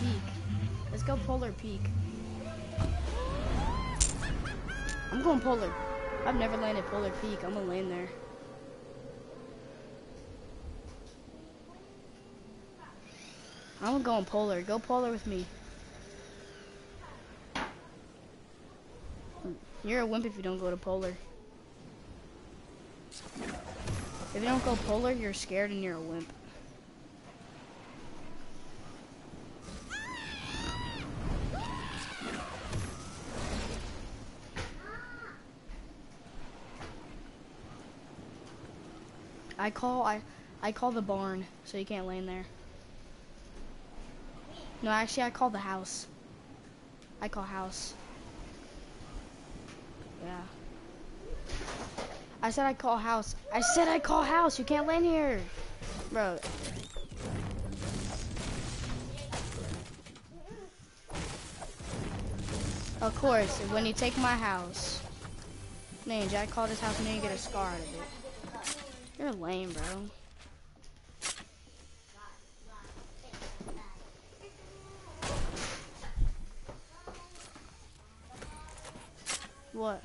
Peak. Let's go Polar Peak. I'm going Polar. I've never landed Polar Peak. I'm gonna land there. I'm going Polar. Go Polar with me. You're a wimp if you don't go to Polar. If you don't go Polar, you're scared and you're a wimp. I call I I call the barn so you can't land there. No, actually I call the house. I call house. Yeah. I said I call house. I said I call house. You can't land here. Bro. Of course, when you take my house. Man, Jack called his house and you get a scar out of it. You're lame, bro. What?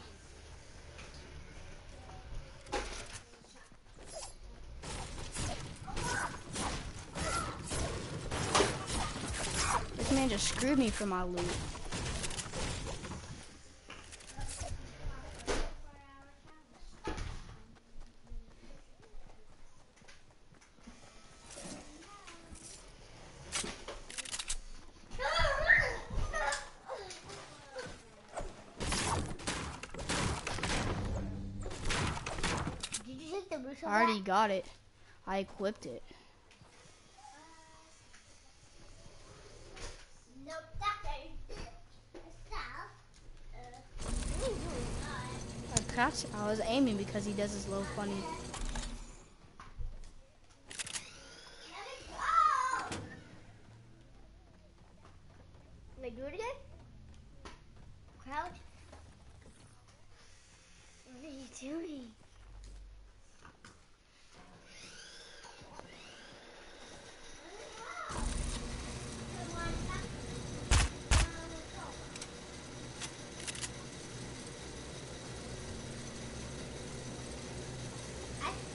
This man just screwed me for my loot. Did you take the roof I already got it. I equipped it. I, catch, I was aiming because he does his little funny. Do it again. Crouch. What are you doing?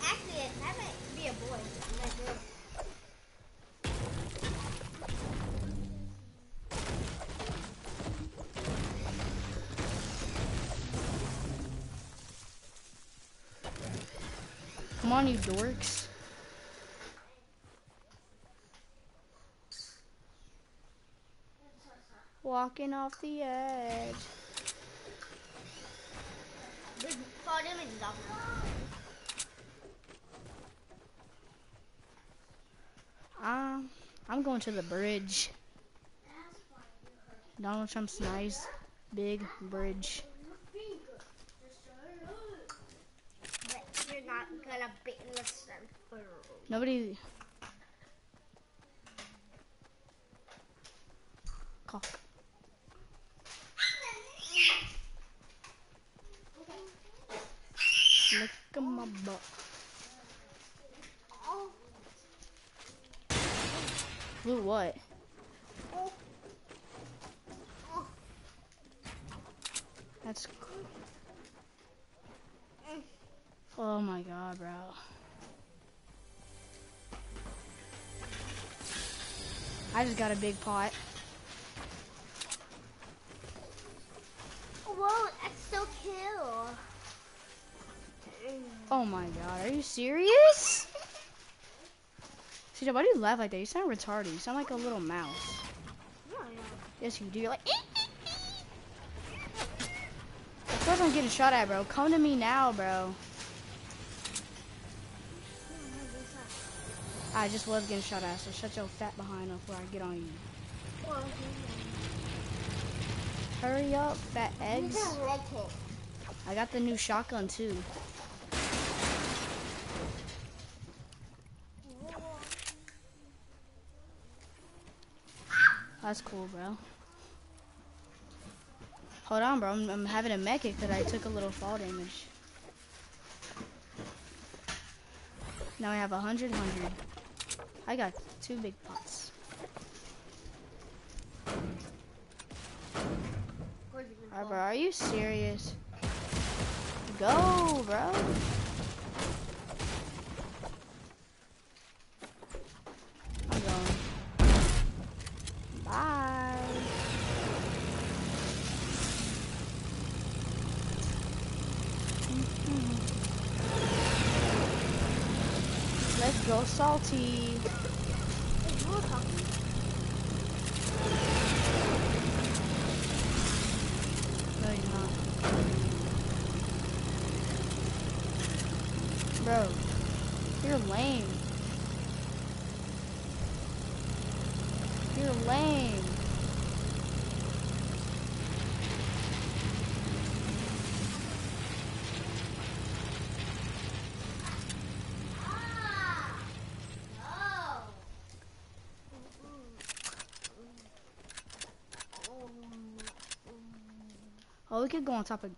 Actually, that might be a boy. I'm not sure. Come on, you dorks. Walking off the edge. Um, I'm going to the bridge. Donald Trump's nice big bridge. But you're not gonna beat in the sun. Nobody. Cock. Look at my butt. Oh, Blue what? oh, oh. That's. c- Oh my god, bro. I just got a big pot. Whoa, that's so kill. Oh my god, are you serious? CJ, why do you laugh like that? You sound retarded. You sound like a little mouse. Yes, you do. You're like. (laughs) Of course I'm getting shot at, bro. Come to me now, bro. I just was getting shot at, so shut your fat behind up before I get on you. Hurry up, fat eggs. I got the new shotgun too. That's cool, bro. Hold on, bro. I'm, I'm having a mech because I took a little fall damage. Now I have a hundred, hundred. I got two big pots. Alright, bro. Are you serious? Go, bro. I'm going. Bye. (laughs) Let's go, salty. No, you're not. Bro, You're lame. You're lame. Oh, we could go on top of.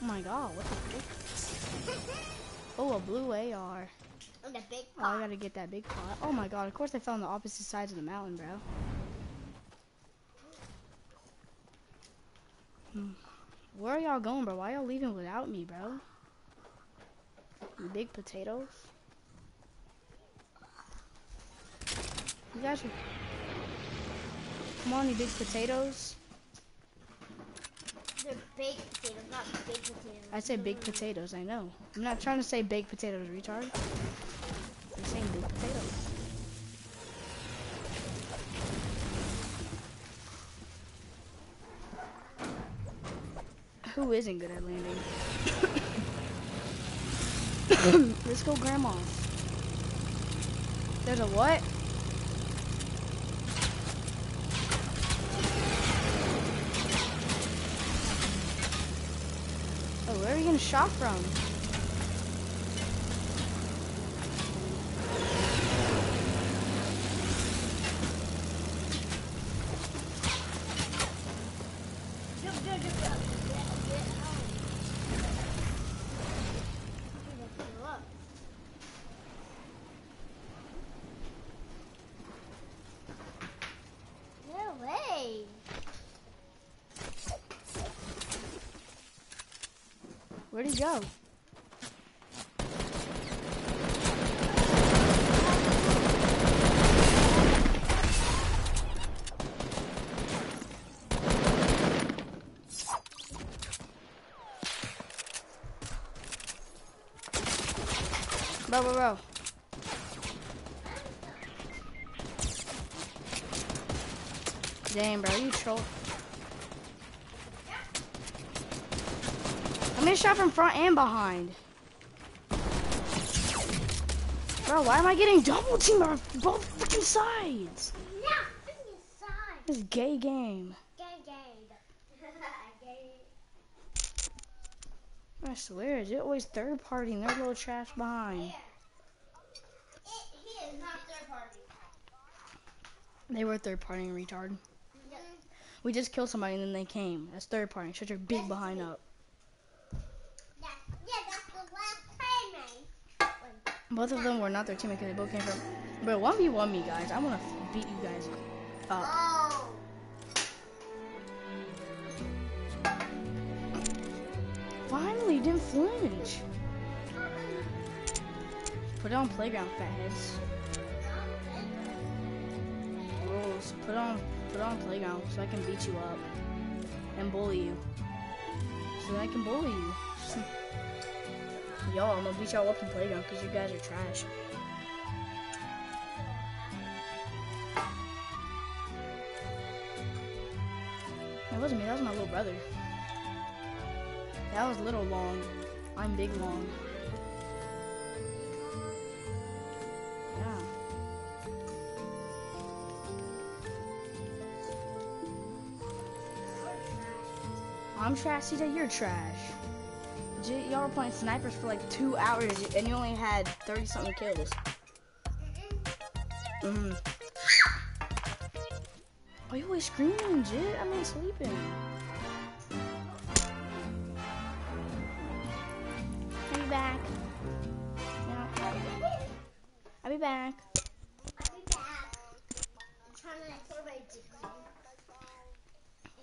Oh my god, what the frick? Oh, a blue AR. And the big Oh, I gotta get that big pot. Oh my god, of course they fell on the opposite sides of the mountain, bro. Hmm. Where are y'all going, bro? Why y'all leaving without me, bro? Big potatoes? You guys are... Come on, you big potatoes. They're big potatoes, not big potatoes. I say big potatoes, I know. I'm not trying to say baked potatoes, retard. I'm saying big potatoes. Who isn't good at landing? (coughs) Let's go grandma's. There's a what? Oh, where are you getting from? Jump, jump, jump, jump. Get, get home. Look. No way. Where'd he go? Bro, bro, bro. Damn, bro, you troll. I'm getting shot from front and behind. Bro, why am I getting double teamed on both freaking sides? Your side. This gay game. Gay. (laughs) Gay. I swear, is it always third party and their little trash behind? It, he is not third party. They were third party and retard. Mm-hmm. We just killed somebody and then they came. That's third party. Shut your big behind up. That, yeah, that's the last teammate. Both of them were not their teammate because they both came from. Bro, 1v1 me, guys. I want to beat you guys up. Oh. Finally, didn't flinch. Put it on playground, fatheads. Rules. Put on, put on playground so I can beat you up and bully you. So I can bully you. Y'all, I'm gonna beat y'all up in playground because you guys are trash. That wasn't me. That was my little brother. That was little long. I'm big long. Yeah. I'm trash. CJ, you're trash. Y'all were playing snipers for like two hours and you only had 30 something kills. Mm. Why you always screaming, Jit? I'm not sleeping. I'll be back. Yeah. I'll be back. I'll be back. I'm trying to sort my dick.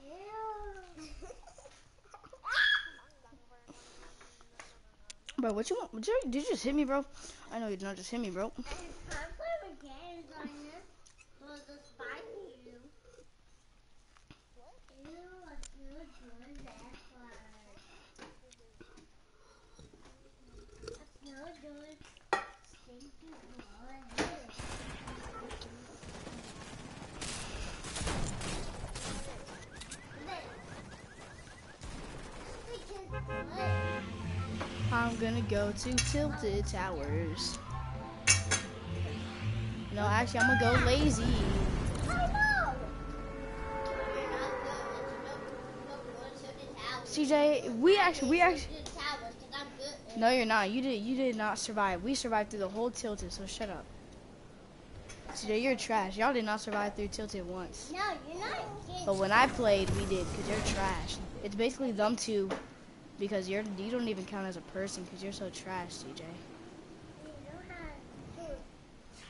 Ew. Bro, what you want? Did you, just hit me, bro? I know you did not just hit me, bro. And I'm playing games on this. Well, the spiky you. Ew, I feel doing that part. I feel doing stinky blood. Gonna go to Tilted Towers. No, actually, I'm gonna go lazy. CJ, we actually, we actually. No, you're not. You did, you did not survive. We survived through the whole Tilted, so shut up. CJ, you're trash. Y'all did not survive through Tilted once. No, you're not. But when I played, we did, because you're trash. It's basically them two, because you're, you don't even count as a person, because you're so trash, CJ.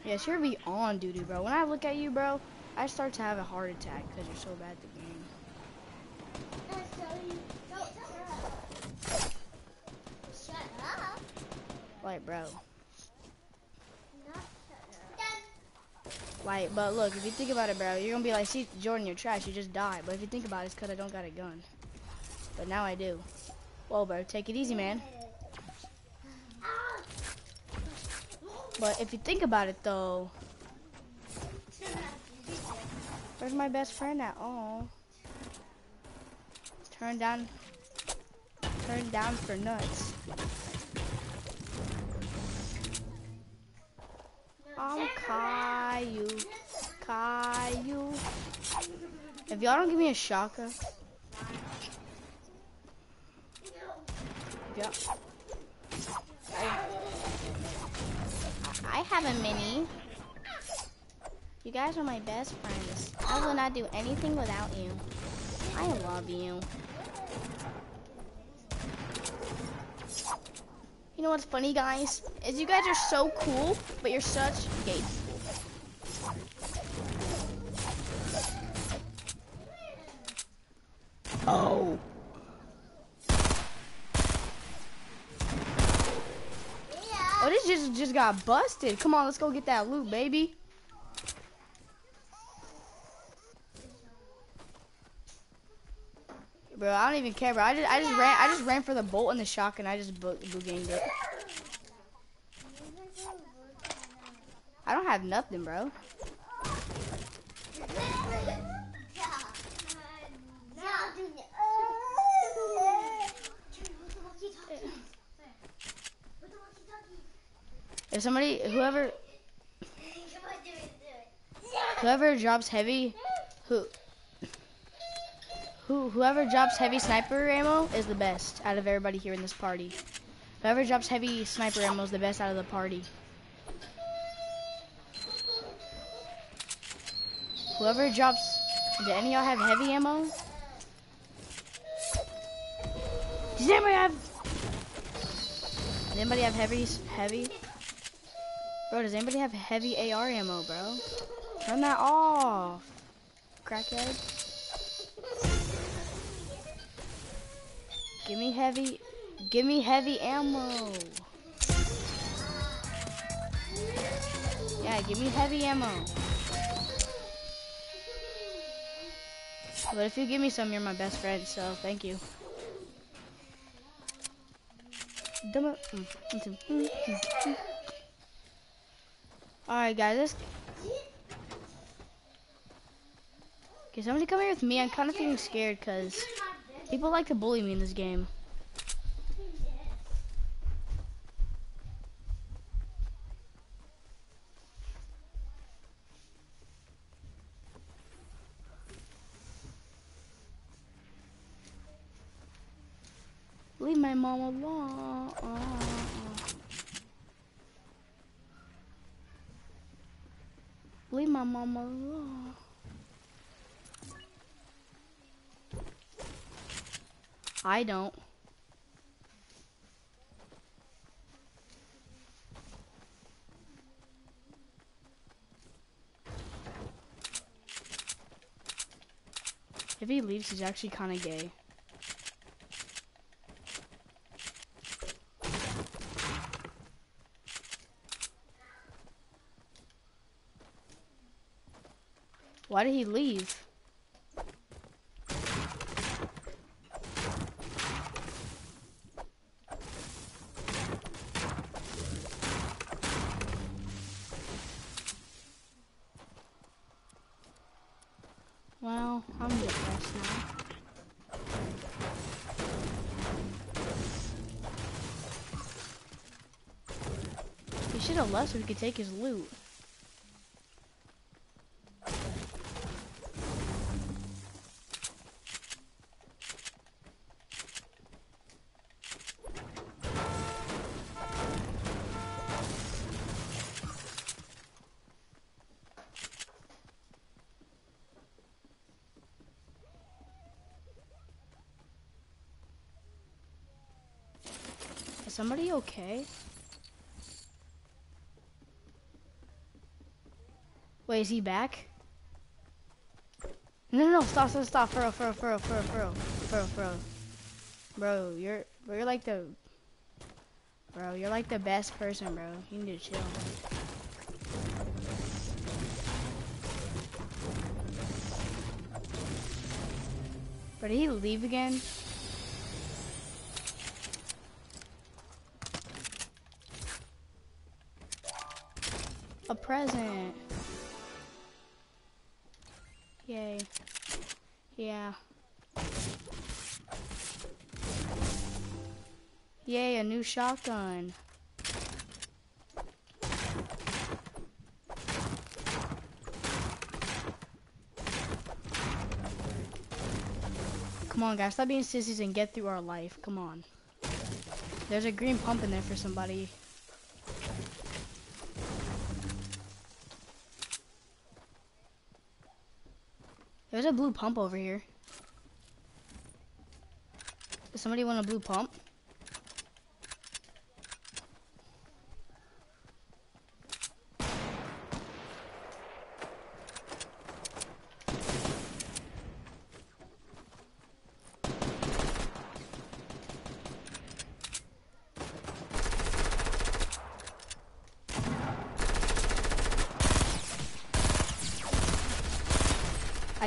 Yes, you're beyond doo-doo, bro. When I look at you, bro, I start to have a heart attack, because you're so bad at the game. Like, bro. Like, but look, if you think about it, bro, you're gonna be like, see, Jordan, you're trash, you just die. But if you think about it, it's because I don't got a gun. But now I do. Whoa, bro, take it easy, man. But if you think about it, though, where's my best friend at? Oh. Turn down, turn down for nuts. I'm Caillou. Caillou. If y'all don't give me a shotgun. I have a mini. You guys are my best friends. I will not do anything without you. I love you. You know what's funny, guys? Is you guys are so cool, but you're such gay. Oh. Oh, this just just got busted. Come on, let's go get that loot, baby. Bro, I don't even care, bro. I just I just ran I just ran for the bolt and the shotgun. I just bo it. I don't have nothing, bro. If somebody, whoever, whoever drops heavy, who, who, whoever drops heavy sniper ammo is the best out of everybody here in this party. Whoever drops heavy sniper ammo is the best out of the party. Whoever drops, do any of y'all have heavy ammo? Does anybody have, does anybody have heavy, heavy? Bro, does anybody have heavy AR ammo, bro? Turn that off, crackhead. Give me heavy, give me heavy ammo. Yeah, give me heavy ammo. But if you give me some, you're my best friend, so thank you. Dumb mm, mm, mm, Alright guys, let's Okay, somebody come here with me. I'm kind of feeling scared because people like to bully me in this game. Leave my mom alone. Leave my mom alone. I don't. If he leaves, he's actually kind of gay. Why did he leave? Well, I'm depressed now. He should have left so we could take his loot. Somebody okay? Wait, is he back? No, no, no, stop, stop, stop, real, for real, for real, for real. Bro, you're, bro, you're like the, bro, you're like the best person, bro. You need to chill. But did he leave again? Present. Yay. Yeah. Yay, a new shotgun. Come on, guys, stop being sissies and get through our life. Come on. There's a green pump in there for somebody. A blue pump over here. Does somebody want a blue pump?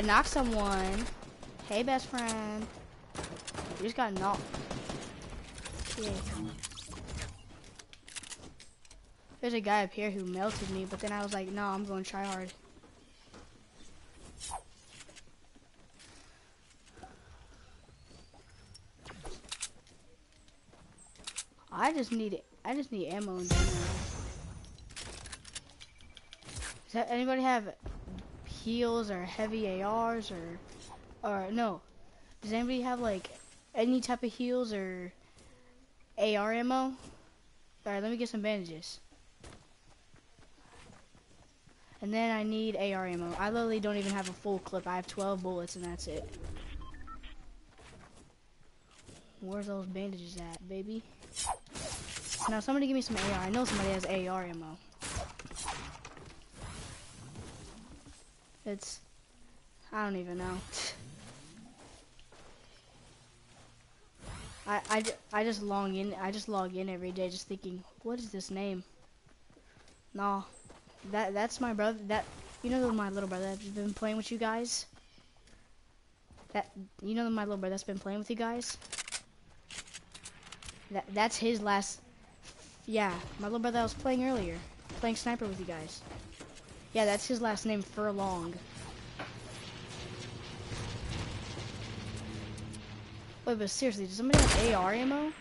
I knocked someone. Hey, best friend. You just got knocked. Yeah. There's a guy up here who melted me, but then I was like, no, I'm going to try hard. I just need it. I just need ammo. Does anybody have heals or heavy ARs or or no? Does anybody have like any type of heals or AR ammo? Alright, let me get some bandages. And then I need AR ammo. I literally don't even have a full clip. I have 12 bullets and that's it. Where's those bandages at, baby? Now somebody give me some AR. I know somebody has AR ammo. It's, I don't even know. I, I, I just log in, I just log in every day just thinking, what is this name? No, that, that's my brother, that, you know my little brother that's been playing with you guys? That, you know my little brother that's been playing with you guys? That, that's his last, yeah, my little brother that was playing earlier, playing sniper with you guys. Yeah, that's his last name, Furlong. Wait, but seriously, does somebody have AR ammo?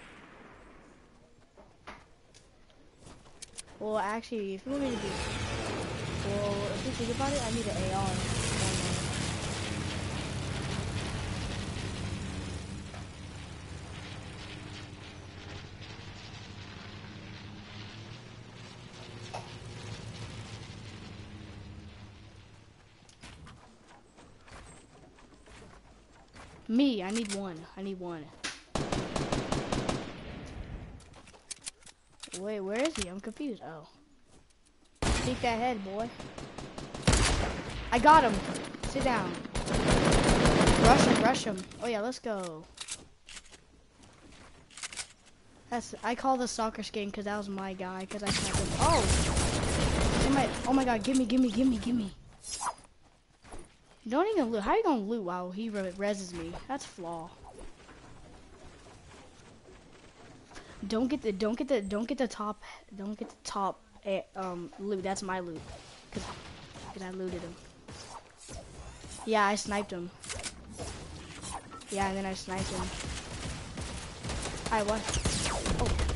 Well, actually, if you want me to be... Well, if you think about it, I need an AR. Me, I need one. I need one. Wait, where is he? I'm confused. Oh. Take that head, boy. I got him. Sit down. Rush him, rush him. Oh yeah, let's go. That's I call the soccer skin because that was my guy because I him. Oh! My, oh my god, gimme, gimme, gimme, gimme. Don't even loot. How are you gonna loot while he re reses me? That's flaw. Don't get the don't get the don't get the top don't get the top eh, um loot. That's my loot. Cause, cause I looted him. Yeah, I sniped him. Yeah, and then I sniped him. Hi, what? Oh.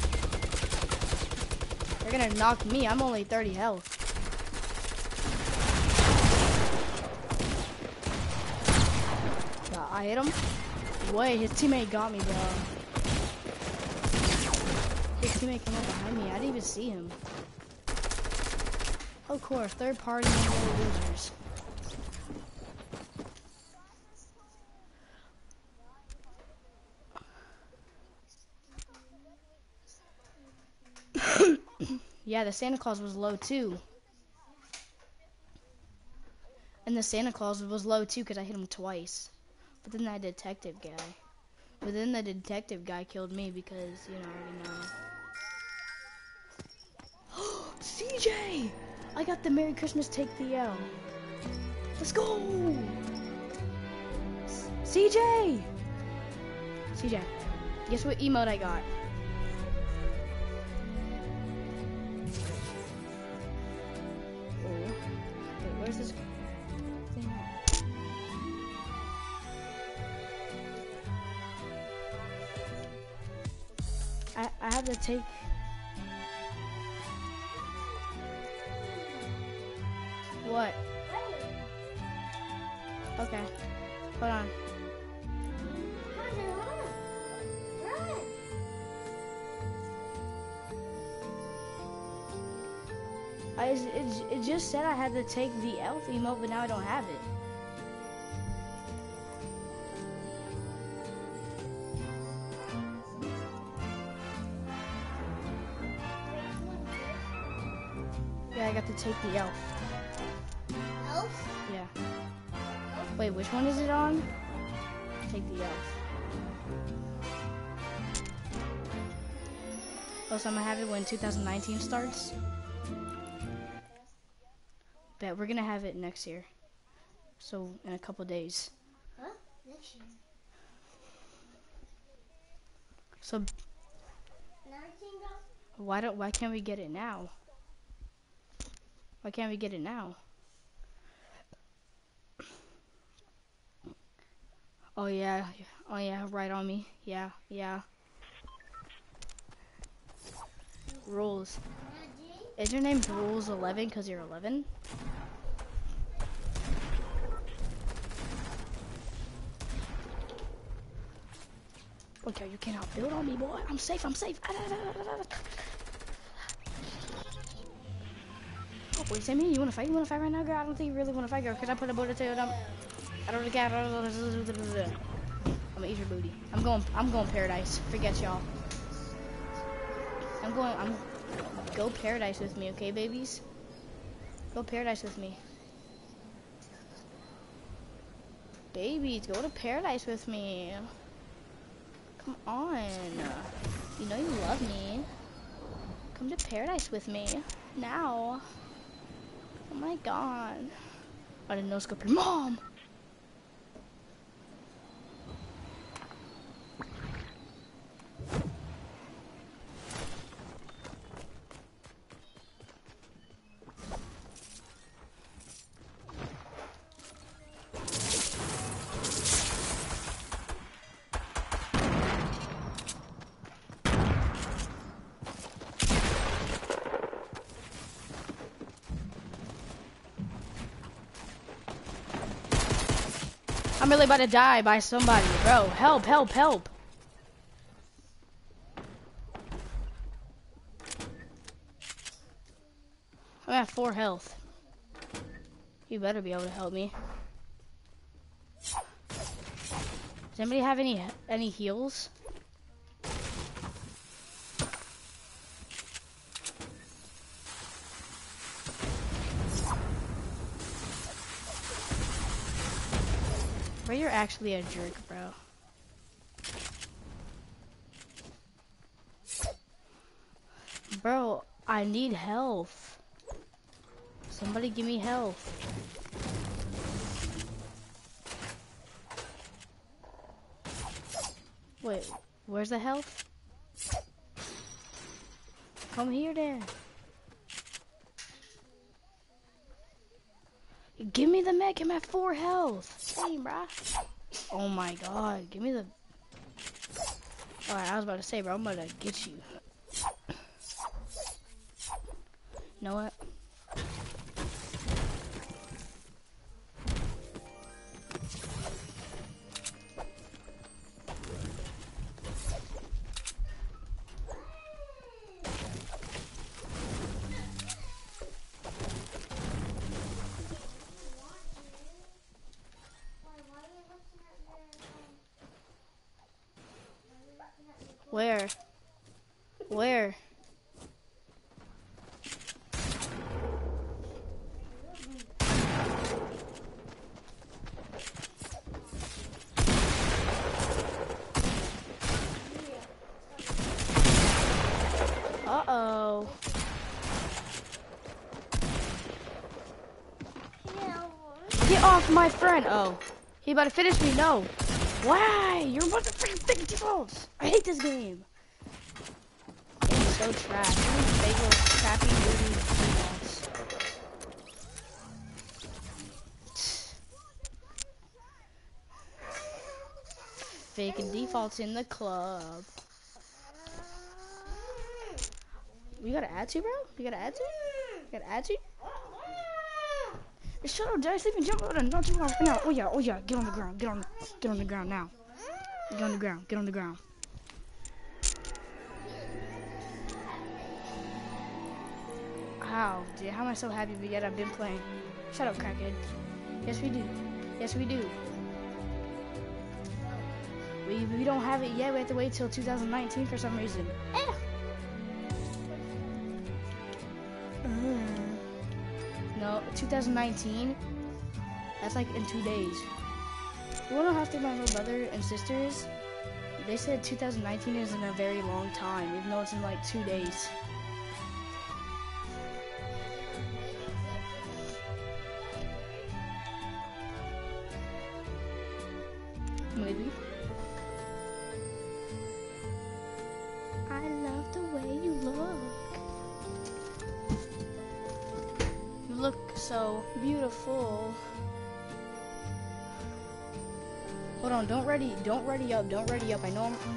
They're gonna knock me. I'm only 30 health. Yeah, I hit him. Wait, his teammate got me, bro. His teammate came up behind me. I didn't even see him. Of course, third party losers. (coughs) yeah, the Santa Claus was low too. And the Santa Claus was low too because I hit him twice. But then that detective guy. But then the detective guy killed me because, you know, I already know. (gasps) CJ! I got the Merry Christmas Take the L. Let's go! CJ! CJ, guess what emote I got? Take what? Okay. Hold on. I, it, it just said I had to take the elf emote, but now I don't have it. Elf. Elf? Yeah. Wait, which one is it on? Take the elf. Oh, so I'm gonna have it when 2019 starts? Bet we're gonna have it next year. So in a couple days. Huh? Next year. So 19 why don't why can't we get it now? Why can't we get it now? Oh yeah, oh yeah, right on me. Yeah, yeah. Rules. Is your name Rules 11 because you're 11? Okay, you cannot build on me, boy. I'm safe, I'm safe. Ah, wait, Sammy, you wanna fight? You wanna fight right now, girl? I don't think you really wanna fight, girl, because I put a bullet to. I'm, I don't care. I'm gonna eat your booty. I'm going, I'm going paradise. Forget y'all. I'm going, I'm, go paradise with me, okay, babies? Go paradise with me. Babies, go to paradise with me. Come on. You know you love me. Come to paradise with me. Now. Oh my god. I didn't know scope your mom. Really about to die by somebody, bro. Help, help, help. I'm at four health. You better be able to help me. Does anybody have any any heals? You're actually a jerk, bro. Bro, I need health. Somebody give me health. Wait, where's the health? Come here then. Give me the mech, I'm at four health. Damn, bruh. Oh my god, give me the... Alright, I was about to say, bro, I'm about to get you. Know what? My friend. Oh. He about to finish me. No. Why? You're a bunch of freaking fake defaults. I hate this game. It's so trash. Fake crappy defaults. Fake defaults in the club. You gotta add to, bro? You gotta add to? You gotta add to? Shut up, did I sleep and jump and not too long now? Oh yeah, oh yeah, get on the ground, get on get on the ground now. Get on the ground, get on the ground. How? Dude, how am I so happy but yet I've been playing? Shut up, crackhead. Yes we do. Yes we do. We, we don't have it yet, we have to wait till 2019 for some reason. Eh. 2019. That's like in two days. You wanna how think my little brother and sisters? They said 2019 is in a very long time, even though it's in like two days. Don't up. I know I'm.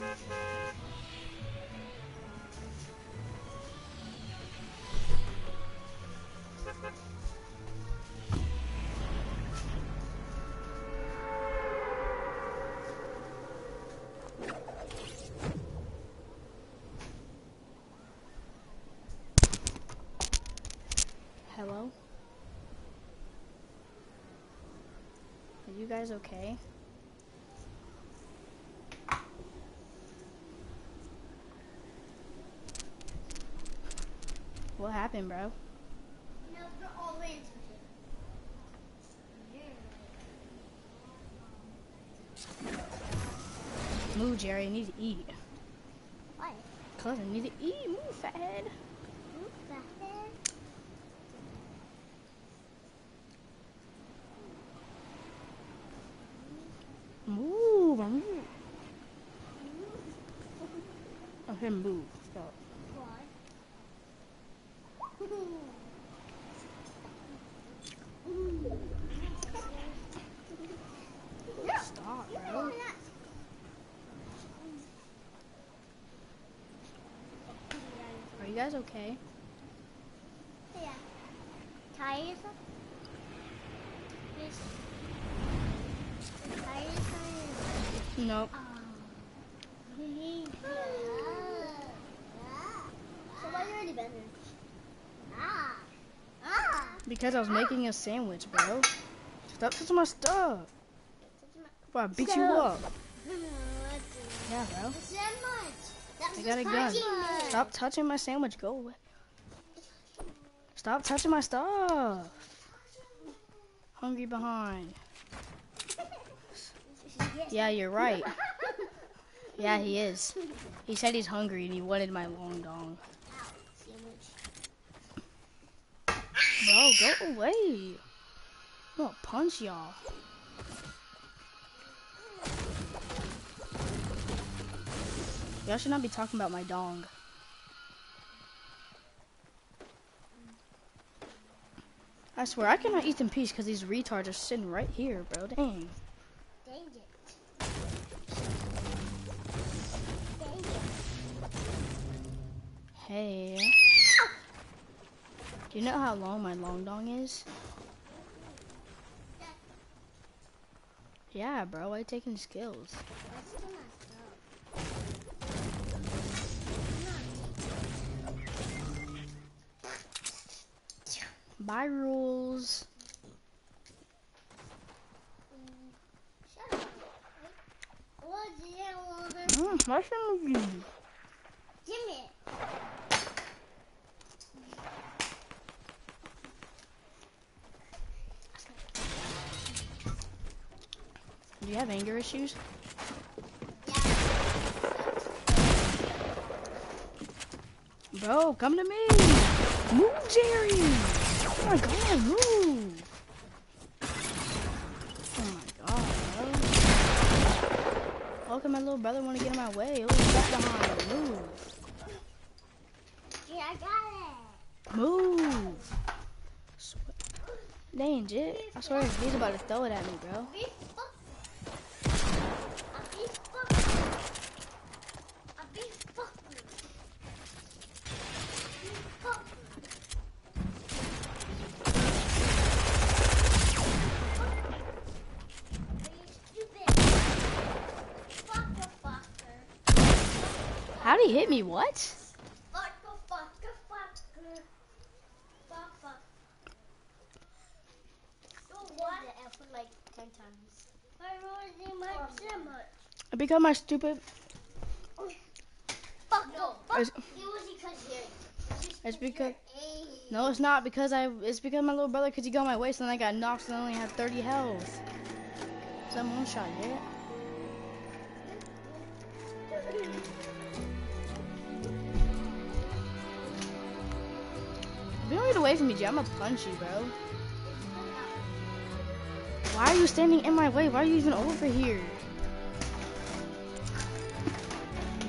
Hello? Are you guys okay? What happened, bro? No, we're all in here. Move, Jerry. I need to eat. Why? Cause I need to eat. Move, fathead. Who's that there? Move, move. Oh, him move. Stop. Why? Stop, bro. Are you guys okay? Yeah. Tire yourself? Yes. Tire yourself? Nope. So why you already been here? Ah. Ah. Because I was making a sandwich, bro. Stop touching my stuff. Before I beat you up. Yeah, bro. I got a gun. Stop touching my sandwich. Go away. Stop touching my stuff. Hungry behind. Yeah, you're right. Yeah, he is. He said he's hungry and he wanted my long dong. Bro, go away. I'm gonna punch y'all. Y'all should not be talking about my dong. I swear, I cannot eat in peace because these retards are sitting right here, bro. Dang. Dang it. Dang it. Hey. Do you know how long my long dong is? Yeah, bro. I taking skills. Bye rules. Shut up. What do? Mm, mushroom. Me it. Do you have anger issues? Bro, come to me. Move, Jerry. Oh my god, move. Oh my god, bro. How come my little brother want to get in my way? Oh, step behind. Move. Yeah, I got it. Move. Dang, Jit. I swear he's about to throw it at me, bro. it. Beef fuck. A beef fuck. A beef fuck. Beef fuck. You stupid. Fucker, fucker. How'd hit me? What? I put like 10 times. I rolled in my stupid. Fuck no. Fuck. It's, it's because. No, it's not because I. It's because my little brother, because he got my waist, and I got knocked, and I only had 30 health. Some one shot, yeah. Don't get away from me, Jay, I'm gonna punch you, bro. Why are you standing in my way? Why are you even over here?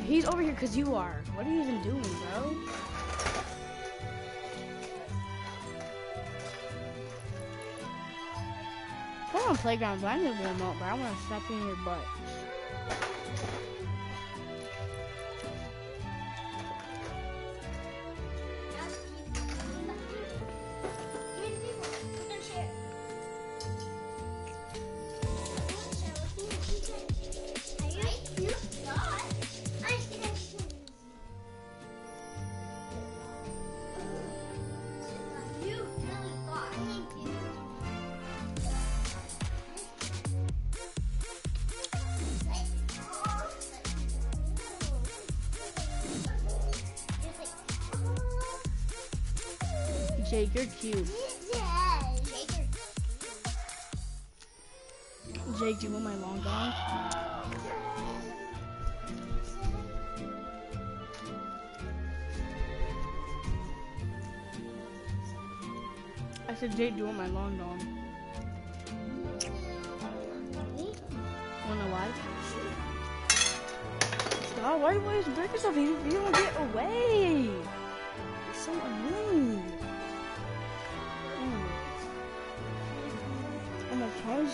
He's over here because you are. What are you even doing, bro? We're on playgrounds, but I need to warm up, bro. I want to you in your butt. Cute. Jake, do you want my long dong? I said, Jake, do you want my long dong? Wanna why? God, why do you always break yourself? You, you don't get away. You're so annoying.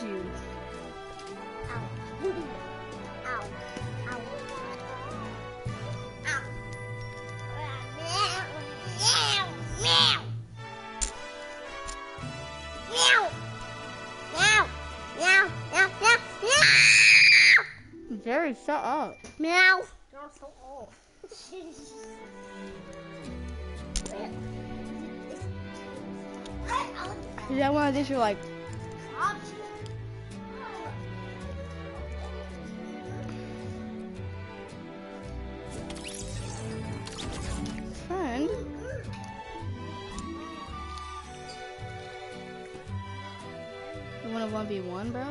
You. Jerry, shut up. Meow. Is that one of these you're like, 1v1, bro?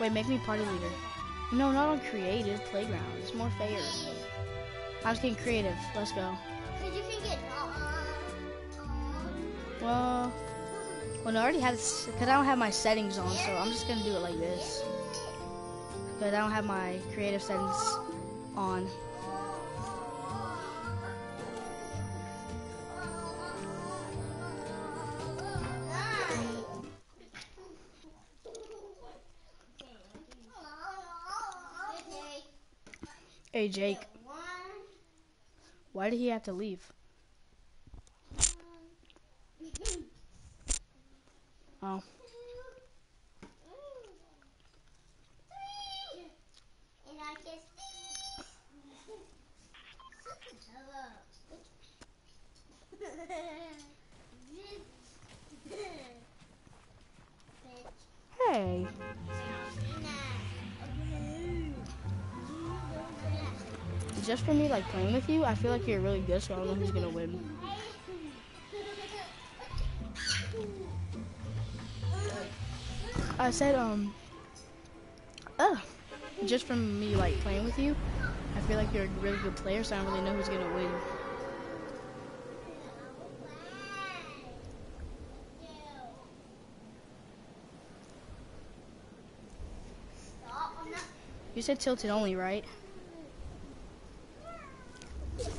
Wait, make me party leader. No, not on creative playground. It's more fair. I'm just getting creative. Let's go. Cause you can get uh, uh, uh. Well, well, I already have because I don't have my settings on, so I'm just gonna do it like this. Because I don't have my creative settings on. Hey, Jake, why did he have to leave? Oh, And Just for me, like playing with you, I feel like you're really good, so I don't know who's gonna win. I said, um, oh, just from me like playing with you, I feel like you're a really good player, so I don't really know who's gonna win. You said tilted only, right? Get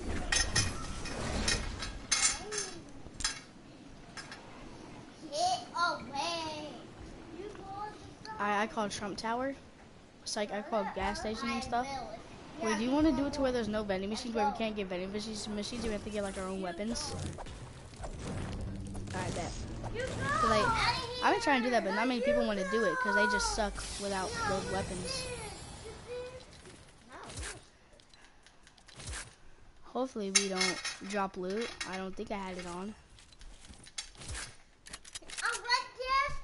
away. I, I call Trump Tower. It's like I call gas station and stuff. Wait, do you want to do it to where there's no vending machines, where we can't get vending machines, machines we have to get like our own weapons? Alright, bet. Like, I've been trying to do that, but not many people want to do it because they just suck without those weapons. Hopefully we don't drop loot. I don't think I had it on. I'm right there.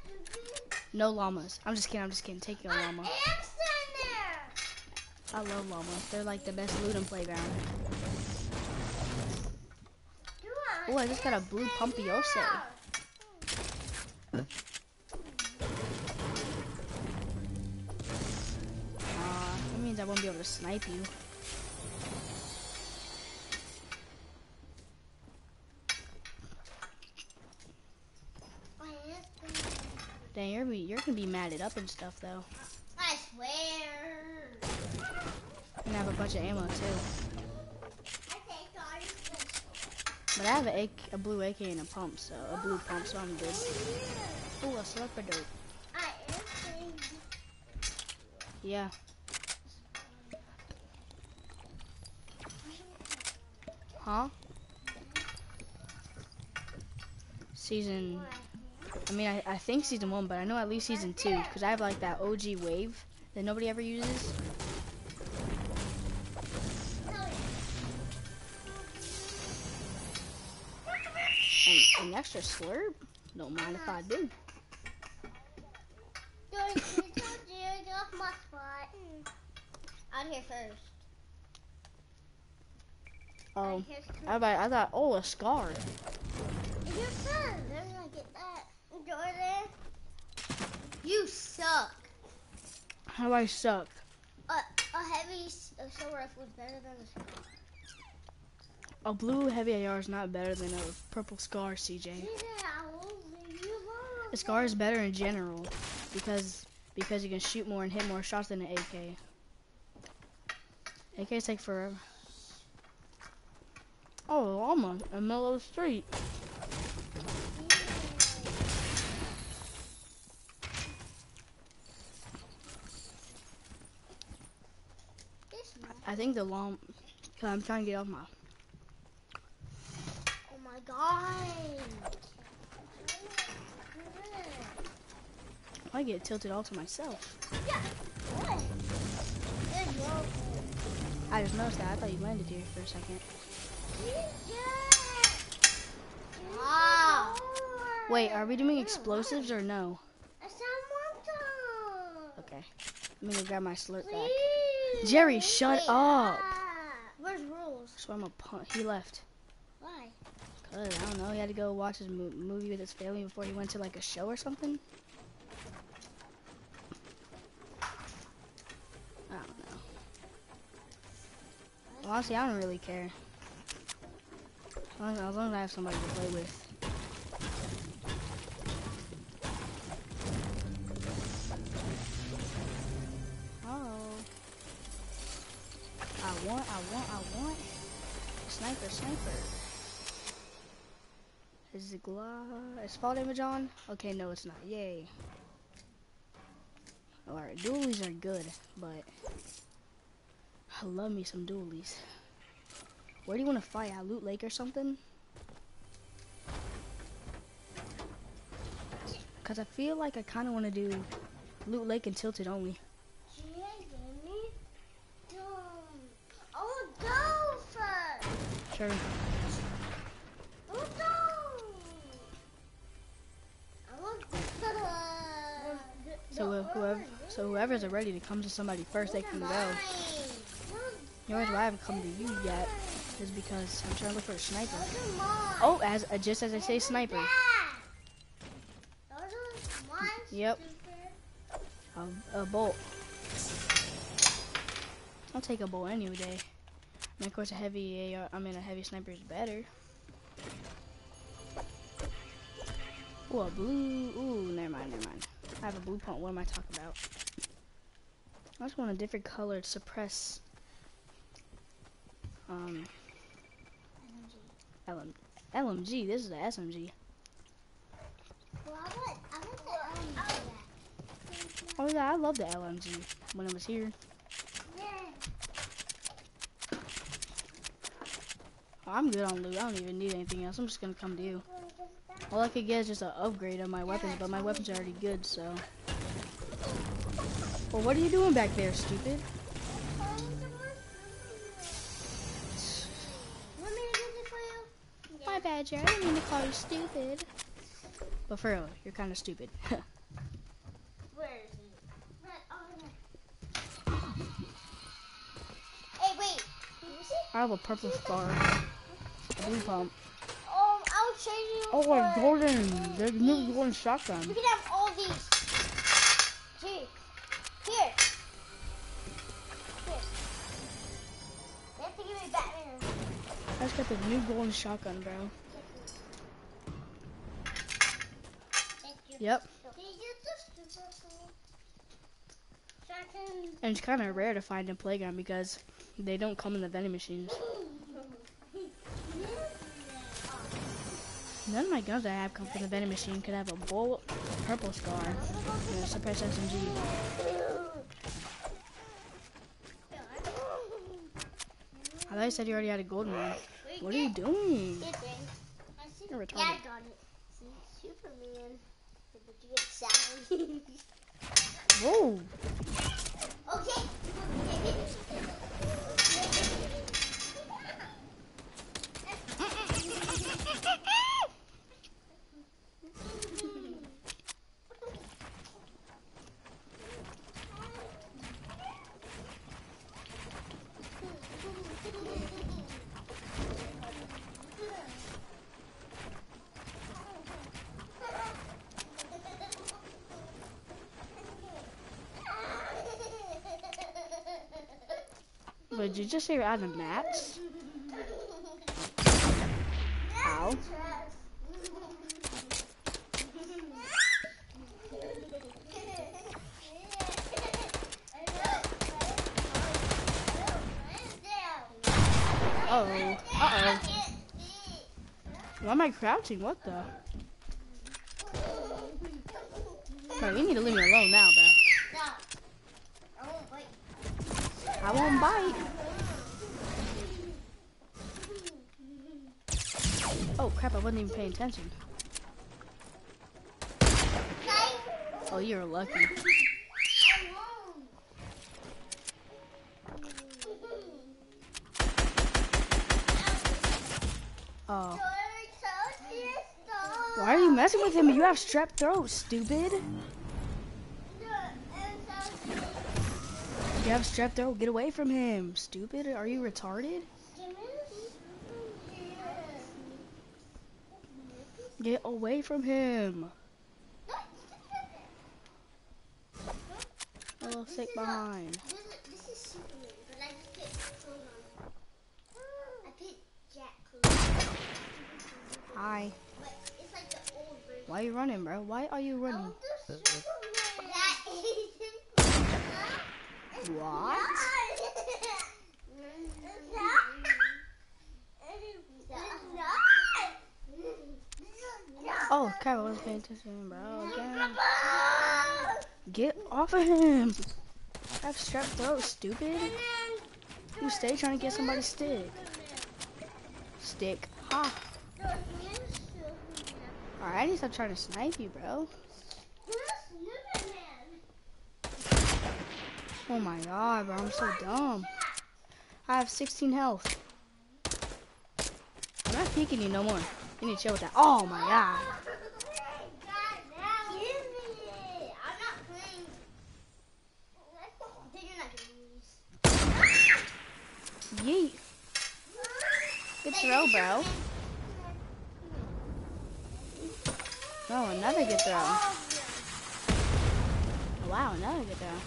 No llamas. I'm just kidding. I'm just kidding. Take your llama. Ants in there. I love llamas. They're like the best loot and playground. Oh, I just got a blue Pumpiose. Uh, that means I won't be able to snipe you. Dang, you're, gonna be matted up and stuff though. I swear. And I have a bunch of ammo too. I think I But I have a, AK, a blue AK and a pump, so a blue pump, so I'm good. Oh, a slurper dope. Yeah. Huh? Season. I mean, I, I think season one, but I know at least season two, because I have like that OG wave that nobody ever uses. And an extra slurp? Don't mind if I do. Don't you told you get off my spot. I'm here first. Oh, I, I thought, oh, a scar. It's your son. They're gonna get that. Jordan. You suck. How do I suck? A, a heavy assault rifle is better than a. A blue heavy AR is not better than a purple scar, CJ. Yeah, I will leave you alone. A scar is better in general because because you can shoot more and hit more shots than an AK. AKs take forever. Oh, I'm on a mellow street. This one. I think the long. Cause I'm trying to get off my. Oh my god. I get tilted all to myself. Yeah. Good. Good job. I just noticed that. I thought you landed here for a second. Wow. Wait, are we doing explosives or no? Okay. I'm gonna grab my slurp back. Jerry, shut Wait, up. Ah, where's rules? So I'm a punt. He left. Why? Cause I don't know. He had to go watch his mo- movie with his family before he went to like a show or something. I don't know. Well, honestly, I don't really care. As long as, as long as I have somebody to play with. Sniper, sniper. Is gla? Is fall damage on? Okay, no, it's not. Yay. Alright, dualies are good, but I love me some dualies. Where do you want to fight? At Loot Lake or something? Cause I feel like I kind of want to do Loot Lake and Tilted only. Oh, go first. Sure. So uh, whoever, so whoever's ready to come to somebody first, they can go. The only reason why I haven't come to you yet is because I'm trying to look for a sniper. Oh, as uh, just as I say, sniper. Yep. A, a bolt. I'll take a bolt any day. And of course, a heavy AR. I mean, a heavy sniper is better. Ooh, a blue. Ooh, never mind, never mind. I have a blue pump. What am I talking about? I just want a different color to suppress. Um. LM, LMG. This is the SMG. Oh yeah, I love the LMG when it was here. Oh, Oh, I'm good on loot. I don't even need anything else. I'm just gonna come to you. All I could get is just an upgrade of my weapons, but my weapons are already good, so. Well, what are you doing back there, stupid? My bad, Jerry. I didn't mean to call you stupid. But for real, you're kind of stupid. (laughs) Where is it? Right over there. Hey, wait. I have a purple scar. Blue pump. Um, I'll trade you. Oh, a golden. There's new golden shotgun. You can have all these. Gee. Here. Here. You have to give me Batman. I just got the new golden shotgun, bro. Thank you. Yep. Can you get this super for me? So I can. And it's kind of rare to find in Playground because they don't come in the vending machines. None of my guns I have come from the vending machine could have a bullet, a purple scar, and a suppressed SMG. I thought you said you already had a golden one. What are you doing? Good thing. I see. You're Yeah. I got it. Superman. Did you get? (laughs) Whoa! okay. You just say you're out of mats? How? Uh oh. Uh oh. Why am I crouching? What the? Bro, you need to leave me alone now, bro. I won't bite. Oh crap, I wasn't even paying attention. Oh, you're lucky. Oh. Why are you messing with him? You have strep throat, stupid. You have strep throat. Get away from him, stupid. Are you retarded? Get away from him. A little sick behind. This is Superman, but I just put clothes. I put Jack clothes. Hi. Like the old version. Why are you running, bro? Why are you running? The Superman. That isn't. (laughs) Oh, crap, I wasn't paying attention, bro. Again. Get off of him. I have strep throat, stupid. You stay trying to get somebody stick. Stick. Ha. Alright, I need to trying to snipe you, bro. Oh my god, bro, I'm so dumb. I have 16 health. I'm not peeking you no more. You need to chill with that. Oh my god. Yeet. Good throw, bro. Oh, another good throw. Wow, another good throw.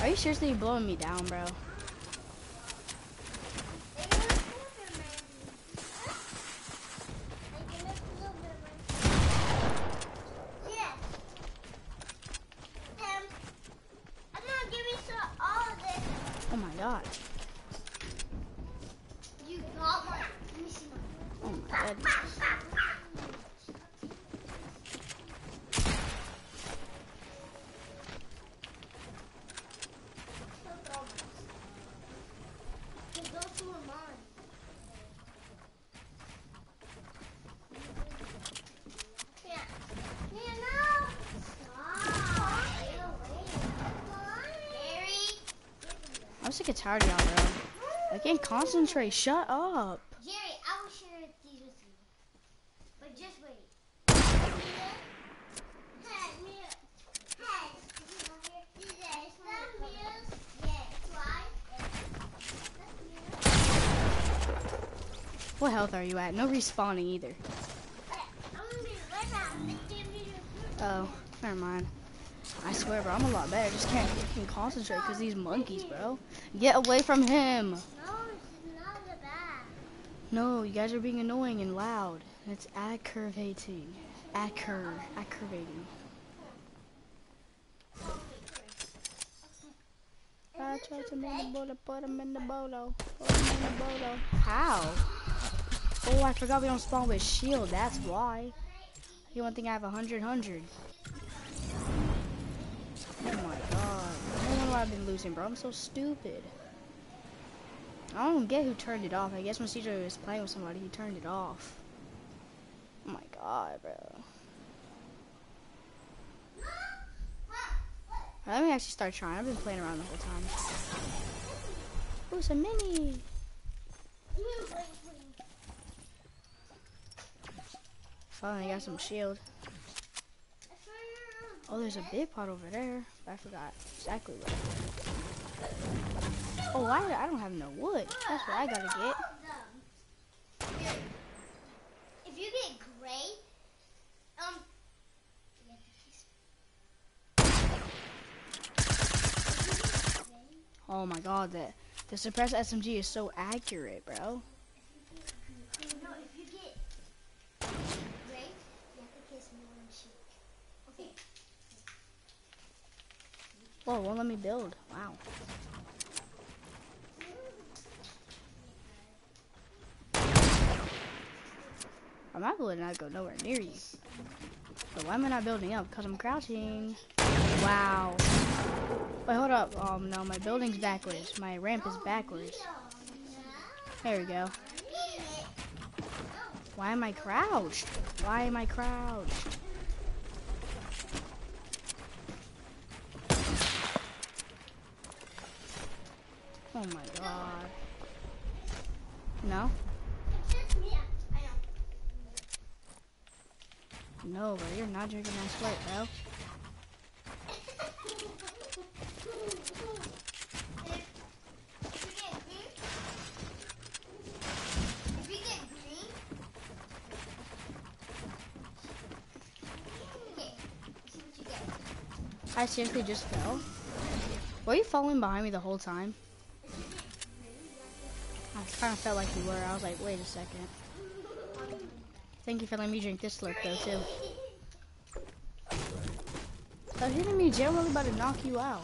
Are you seriously blowing me down, bro? Oh my god. You got one. Let me see one. Oh my goodness. Because those two are mine. Yeah. Yeah, no. Stop. Get away. Gary. I'm sick and tired of y'all, bro. I can't concentrate. Shut up. Jerry, I will share these with you. But just wait. Hey, Mia. Hey. Is that Mia's? Yes. Why? What health are you at? No respawning either. I'm gonna be right back. Give me your Oh, never mind. I swear, bro, I'm a lot better. Just can't fucking concentrate because these monkeys, bro. Get away from him. No, it's not the bad. No, you guys are being annoying and loud. It's aggravating. Accur, aggravating. I tried to make a bolo, put him in the bolo. Put him in the bolo. How? Oh, I forgot we don't spawn with shield. That's why. You one thing I have a hundred hundred. I've been losing, bro. I'm so stupid. I don't get who turned it off. I guess when CJ was playing with somebody, he turned it off. Oh my god, bro. Let me actually start trying. I've been playing around the whole time. Ooh, it's a mini. Finally got some shield. Oh, there's a big pot over there. I forgot exactly what. Oh, I, I don't have no wood. That's what I gotta get. If you get gray, um, Oh my god, that the suppressed SMG is so accurate, bro. No, if you get raped, you have to kiss me on the cheek. Okay. Whoa, won't let me build. Wow. I'm not going to not go nowhere near you. But why am I not building up? Because I'm crouching. Wow. Wait, hold up. Um, no, my building's backwards. My ramp is backwards. There we go. Why am I crouched? Why am I crouched? Oh my god. No? No, bro, you're not drinking my sweat, bro. I seriously just fell. Were you following behind me the whole time? Kind of felt like you were. I was like, wait a second. Thank you for letting me drink this slurp, though, too. So hitting me generally about to knock you out.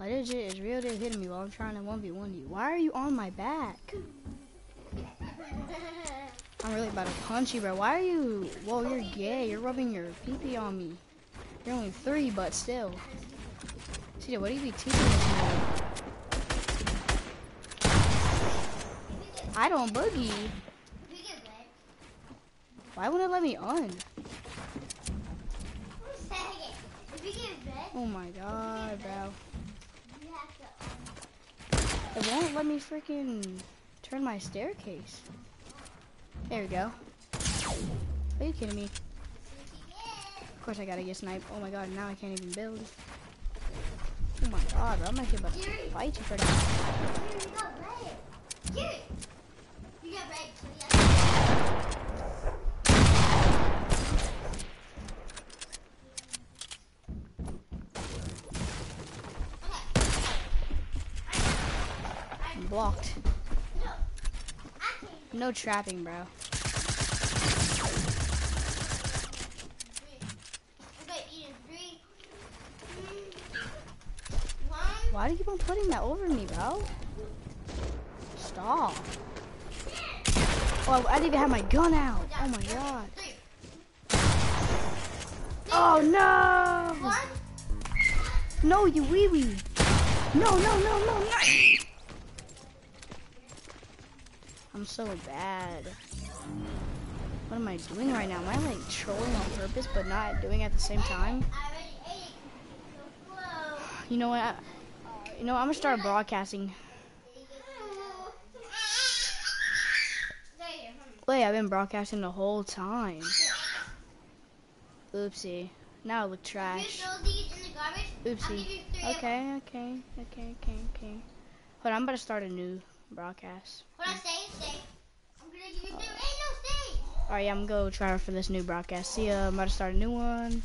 Like, legit is real deal hitting me while I'm trying to 1v1 you. Why are you on my back? I'm really about to punch you, bro. Why are you... Whoa, you're gay. You're rubbing your pee-pee on me. You're only three, but still. CJ, what are you be teaching man? I don't boogie. Get Why wouldn't it let me on? get Oh my god, bro. It won't let me freaking turn my staircase. There we go. Are you kidding me? Of course I gotta get sniped. Oh my god, now I can't even build. Oh my god, bro, I'm actually about to fight you for that. Here, you got red. Get it. You got red. So you have I'm blocked. No. Trapping, bro. Why do you keep on putting that over me, bro? Stop. Oh, I didn't even have my gun out. Oh my god. Oh no! No, you wee wee. No, no, no, no, no. I'm so bad. What am I doing right now? Am I like trolling on purpose but not doing at the same time? You know what? I, you know, I'm gonna start broadcasting. Wait, I've been broadcasting the whole time. Oopsie. Now I look trash. Oopsie. Okay, okay, okay, okay, okay. Hold on, I'm to start a new broadcast. Hold on, stay, stay. I'm gonna give you three. Hey, no, stay. Alright, yeah, I'm gonna go try for this new broadcast. See ya, I'm about to start a new one.